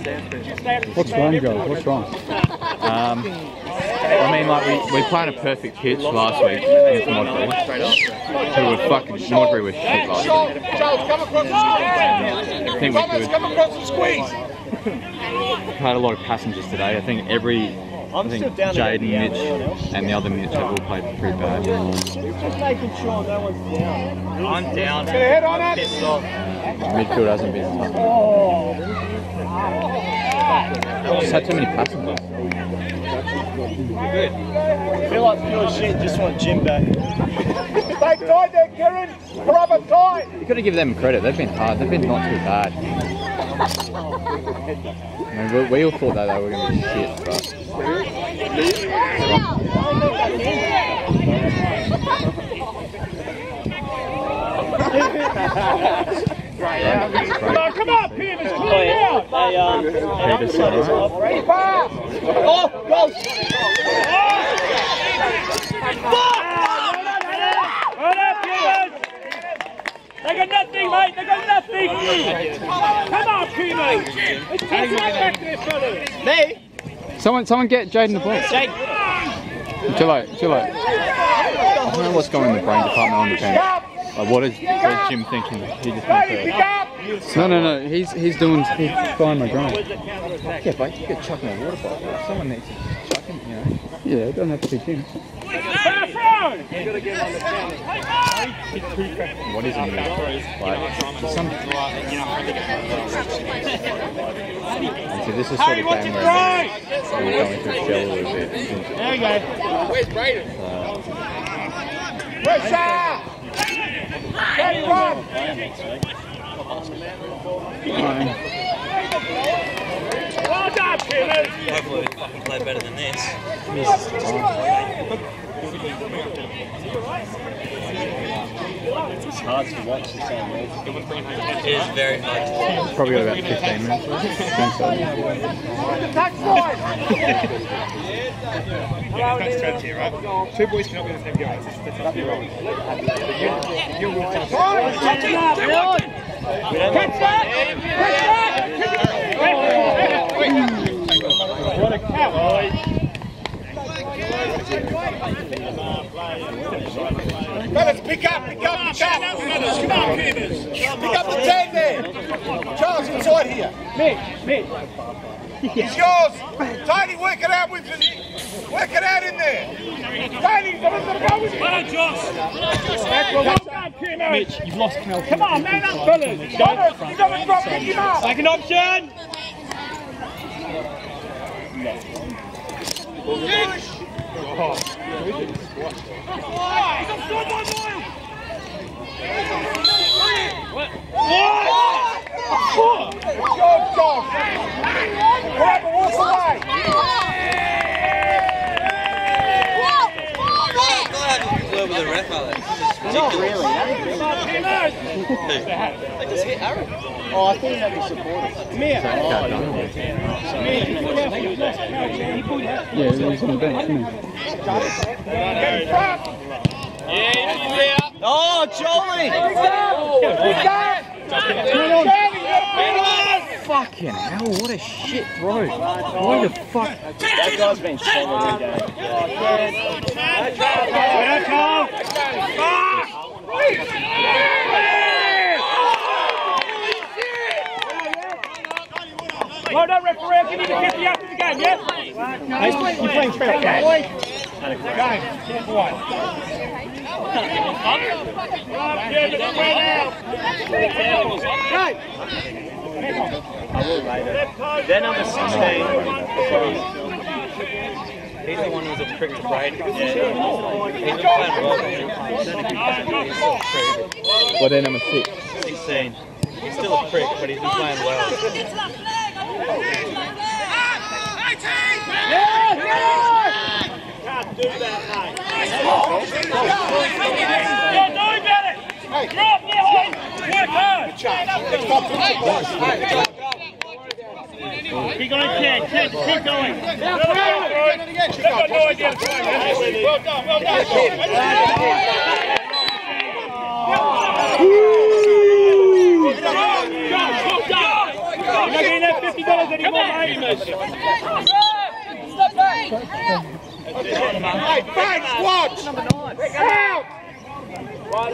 What's wrong, Joe? What's wrong? Um, I mean, like we, we played a perfect pitch last week against Modbury. So we fucking Modbury was shit last Charles, week. Charles, come across the I think we Thomas, could. come across the squeeze. Had a lot of passengers today. I think every. I think Jaden, Mitch, and the other Mitch have all played pretty bad. Just making sure no one's down. I'm down. Get a head on it. Midfield hasn't been tough. Just had too many passengers. I feel like pure shit, just want Jim back. Stay tight there, Kieran. Grab it tight. You got to give them credit. They've been hard. They've been not too bad. I mean, we, we all thought that they were going to be shit, but Come on, come on, Peters, clear it out. They, um, Peterson, right? Keep up. oh, goals! Hold up, Peters. They got nothing, mate. They got nothing. Come on, Peters. It's just right back there, fellas. Me? Someone, someone get Jaden the ball. Jake. Too late, too late. I don't know what's going in the brain department on the bench. Like, what is, what is Jim thinking? He just wants to. No, no, no. He's he's doing. He's flying my groin. Yeah, but you could chuck in a water bottle. Someone needs to chuck him, you know. Yeah, it doesn't have to be him. What is it? Like, some. So this is sort of game where we're going through shell a little bit. There you go. Uh, Where's Braden? Where's Shah? Daddy, run. Well done, Peters. Hopefully we fucking play better than this. It's hard to watch the same way. It is very hard to watch. Probably got about 15 minutes left. Think so. That's strategy, right? Two boys cannot be the same game. That's, that's wrong. You, you will tell Catch it up, Catch that. What a cow. Fellas, pick up, pick up, pick up. Come on, Peters. Pick up the 10 there. Charles, inside here. Mitch, Mitch. It's yours. Tony, work it out with Work it out in there. Tony, someone's got go with you. Well done, Josh. Well done, Peters. Mitch, you've lost Cal. Come on, man up, fellas. Thomas, you got to drop, pick him up. Second option. Good job, Josh. Grab and walk away. Over the ref, Alex. Not really. They just hit Aaron. Oh, I thought you had the supporters. Mia. Oh, yeah, he's on the bench, isn't he? Get in front. Oh, Jolie! Pick up. Tony, you got to pick Fucking hell, what a shit throw. Why the fuck? That guy's been solid all game. Well done, referee. I'll give you the 50 after the game, yeah? Hey, you're playing straight up game. Game. One. Yeah, but spread out. They're number 16. He's the one who was a prick to Brady. Yeah. He's been playing well. Well, they're number six. 16. He's still a prick, but he's been playing well. Can't do that, mate. Yeah, do. Drop, yeah, Hoyt. Work hard. Keep going, Ken. Ken, keep going. They've got no idea to play, man. Well done, well done. You're not getting that fifty dollars anymore, mate. Hey, thanks, watch! Out! Oh!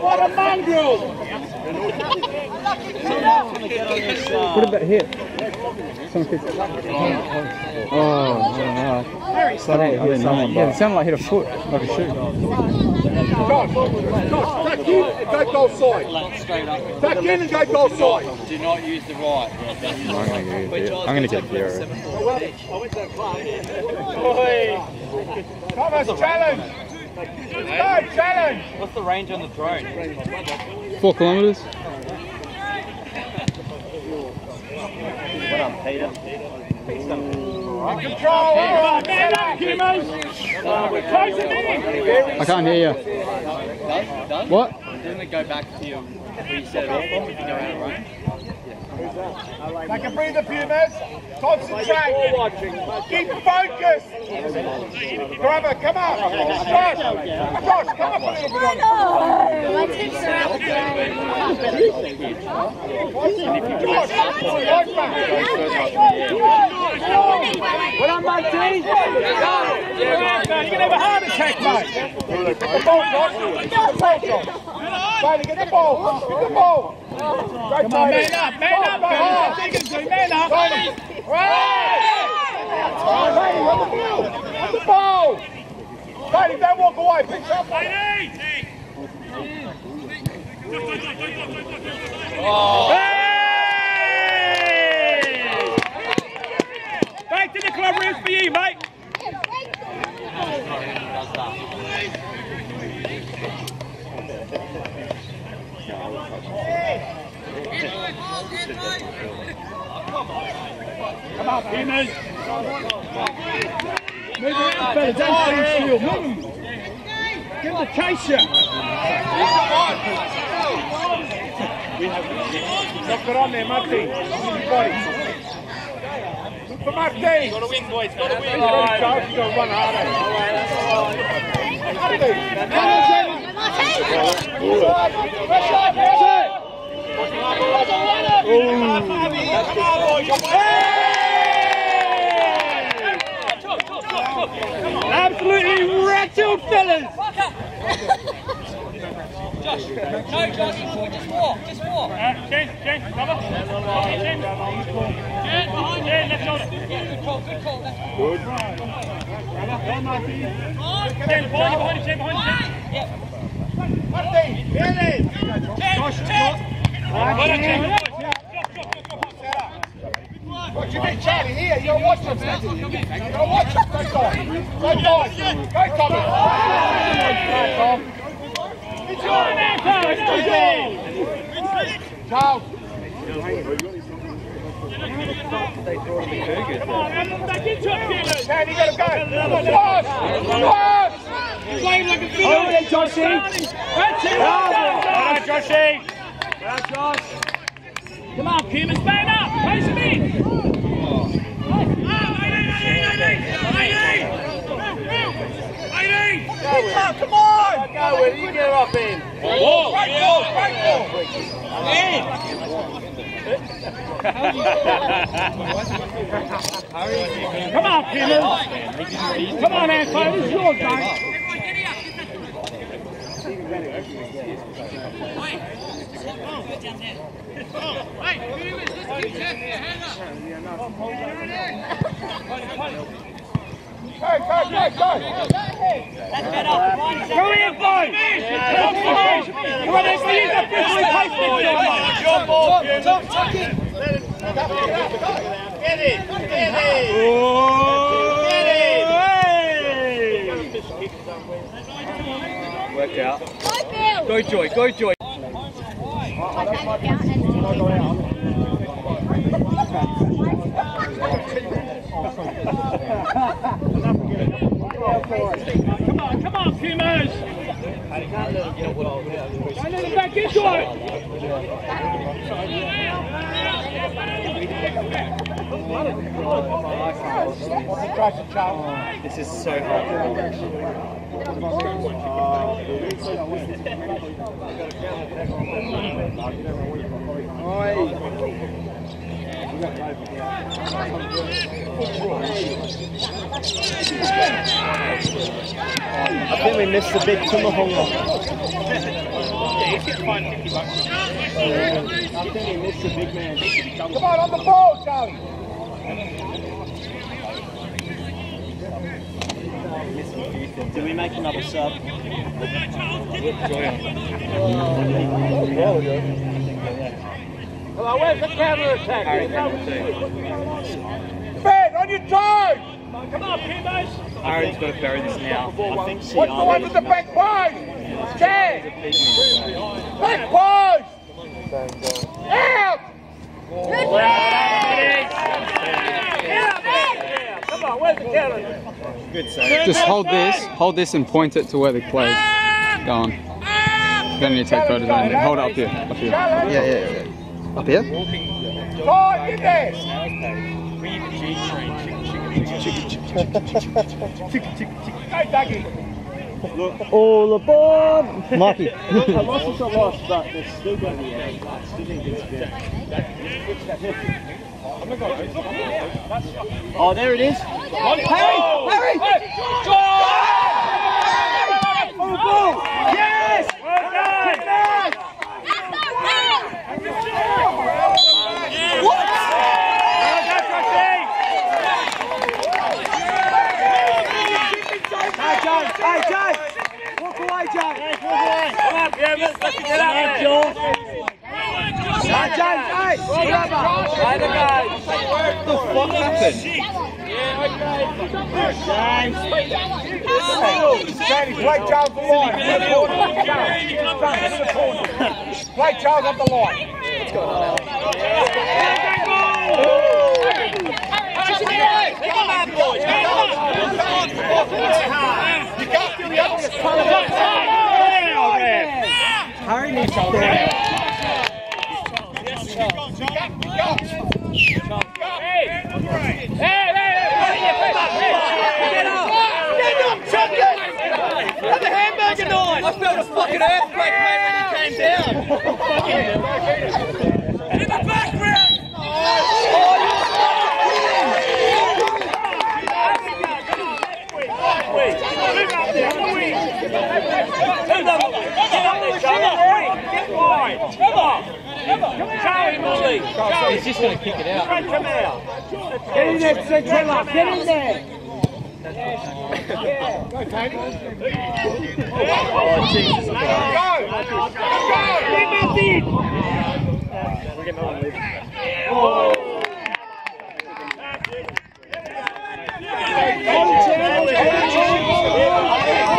What a mongrel! What about hit? Someone kicked Oh. I didn't, I didn't know. Yeah, it sounded like hit a foot, like a shoe. Josh, Josh, tuck in and go goal side. Tuck in and go goal side. Do not use the right. I'm gonna get there. I'm gonna get zero. Thomas, challenge! Go, challenge! What's the range on the drone? Four kilometres. What up, Peter? I can't hear you. What? Didn't it go back to you where you set it off if you go out of range? Take a breather, Pumas. Concentrate. Keep focused. Grabber, come up. Josh, Josh, come up a little bit on it. My tips are out Josh, right back. Well done, mate, team. Yeah, man, you can have a heart attack, mate. Get the ball, Josh. Get the ball, Josh. Get the ball. Get the ball. Go, Come on, man up, man up, man up. Can man up. Bailey, on the ball. On the ball. Bailey, don't walk away. Pick up. Hey! Back to the club rooms for you, mate. Come on, Peanut. Move it around, fella. Don't stand still. Move. him. Give him the chaser. Knock it on there, Martin. Use your body. Look for Martin. Got to win, boys. Got to win. Ready, You got to run harder. Absolutely rattled, fellas. Josh, no, Josh, just walk, just walk. Uh, Jen, Jen, cover. Jen, Jen, behind you. Jen, left shoulder. Good call, good call. That's Good. Jen, behind you, behind you, Jen, behind you, Jen. Martin, Billy. Josh, Josh. Well done, Jen. What you mean, Charlie? Here, you're watching us. You're watching us. Go, Tom. Go, Tom. Go, Tommy. Go, Tom. It's your man, Carl. Come on, it, like a it, it. Well Josh. Come on, up. In. Come on. Go with it. You get in. Right ball. Right ball. Come on, Peter. Come on, Anko. This is yours, mate. Go, go, go, go. Go in, boy. Come on, Come on, let's use that big replacement. Your ball, Tom, tuck in. Get it, get it. Work out. Go. Go, Joy. Go, Joy. Come on, come on, Pumas. Don't let them back into it. This is so hard. I think we missed the big tomahawk. I think we missed the big man. Come on, on the ball, Charlie. Did we make another sub? Oh, Come on, where's the counter attack? Ben, on your toes. Come on, Pumas. Aaron's got to bury this now. I think she What's the one with the back post? Stand. Back post. Out. Come on, where's the counter? Good save. Just hold this, hold this and point it to where the play's going. Then you take photos and hold it up here. Up here. Yeah, yeah, yeah. Up here? Go, get there. Hey, All aboard! Mikey. a loss is a loss, but there's still going to be a still think it's good. Oh, there it is. Harry, Harry. Yes! Well done! Well done, Frosty! Hey, Joe. Hey, Joe. Walk away, Joe. Come on, Let's get up there. Hey, James. Hey. Play the game. What the fuck happened? Jamie, play Charles the line. Play Charles up the line. You can't do the other Harry needs to I felt a fucking earthquake, mate, when you came down. In the background! He's just going to kick it out. Get in there, Centrella. Get in there. Go, Tony. Oh, Jesus. Go. Go. Get Matthew. We're getting on with I'm going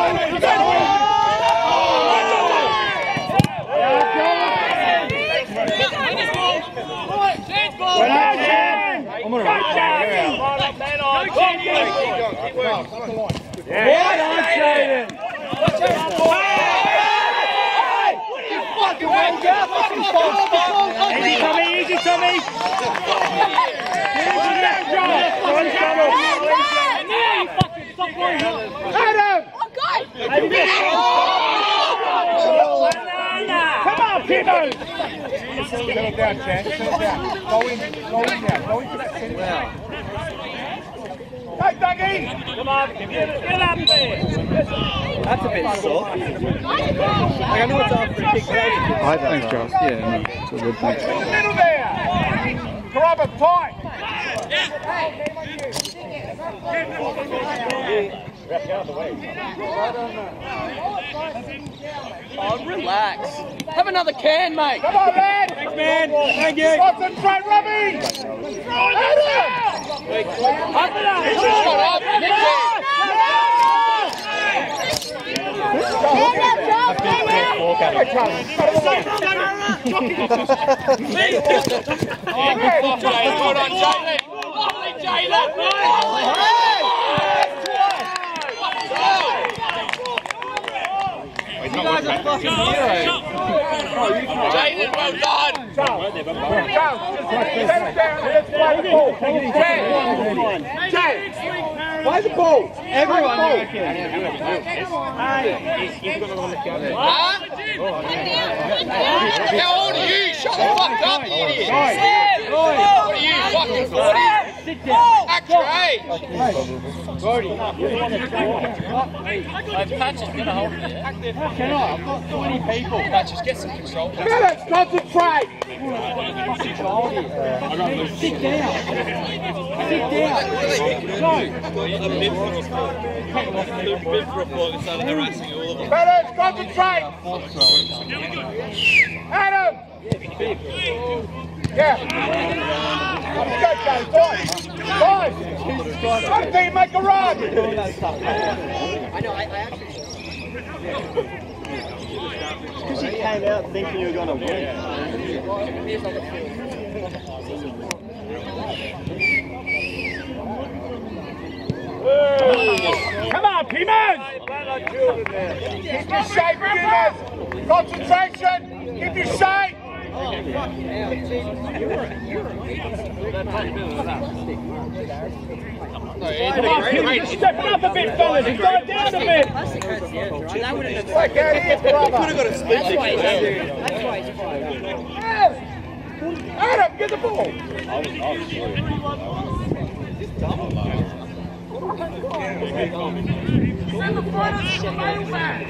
Well, up the line. Yeah. Right on, Jaden. Watch out, boy. Hey! You fucking well done. Fucking false Easy, Tommy. Easy, Tommy. Here's your man, John. John's double. Yeah, you fucking stop worrying. Adam! Oh, God! Oh, Come on, Pino! Settle down, Chad. Settle down. Go in. Go in now. Go in for that. Settle down. Hey, Dougie! Come on, get up there! That's a bit soft. I know it's after a kick I don't know. Josh. Yeah, no, it's a good thing. In the middle there! Grab it tight! Yeah. Wrap the other way. Oh, relax. Have another can, mate. Come on, man. Thanks, man. Thank you. Concentrate, Robbie. Adam! He's not looking at why well the ball. Everyone, play How old are you? Shut the fuck up, you idiot! What are you, fucking 40? Sit down. I've patches, get a hold of it. Can I? I've got 20 people. Just get some control. Concentrate! Sit down. Sit down. Go. A of concentrate! Adam! Yeah. Let's go, Joe. Five! Five! Make a run! I know, I, I actually because you came out thinking you were going to win. Come on, Pumas! Keep your shape, Pumas! Concentration! Keep your shape! Step up a bit, fellas, and go down a bit. Fuck out of here, brother. Could have got a split. That's why he's That's why he's fired. Adam, get the ball. I was, I was sorry. Just double, man. Send the final to the mailbag.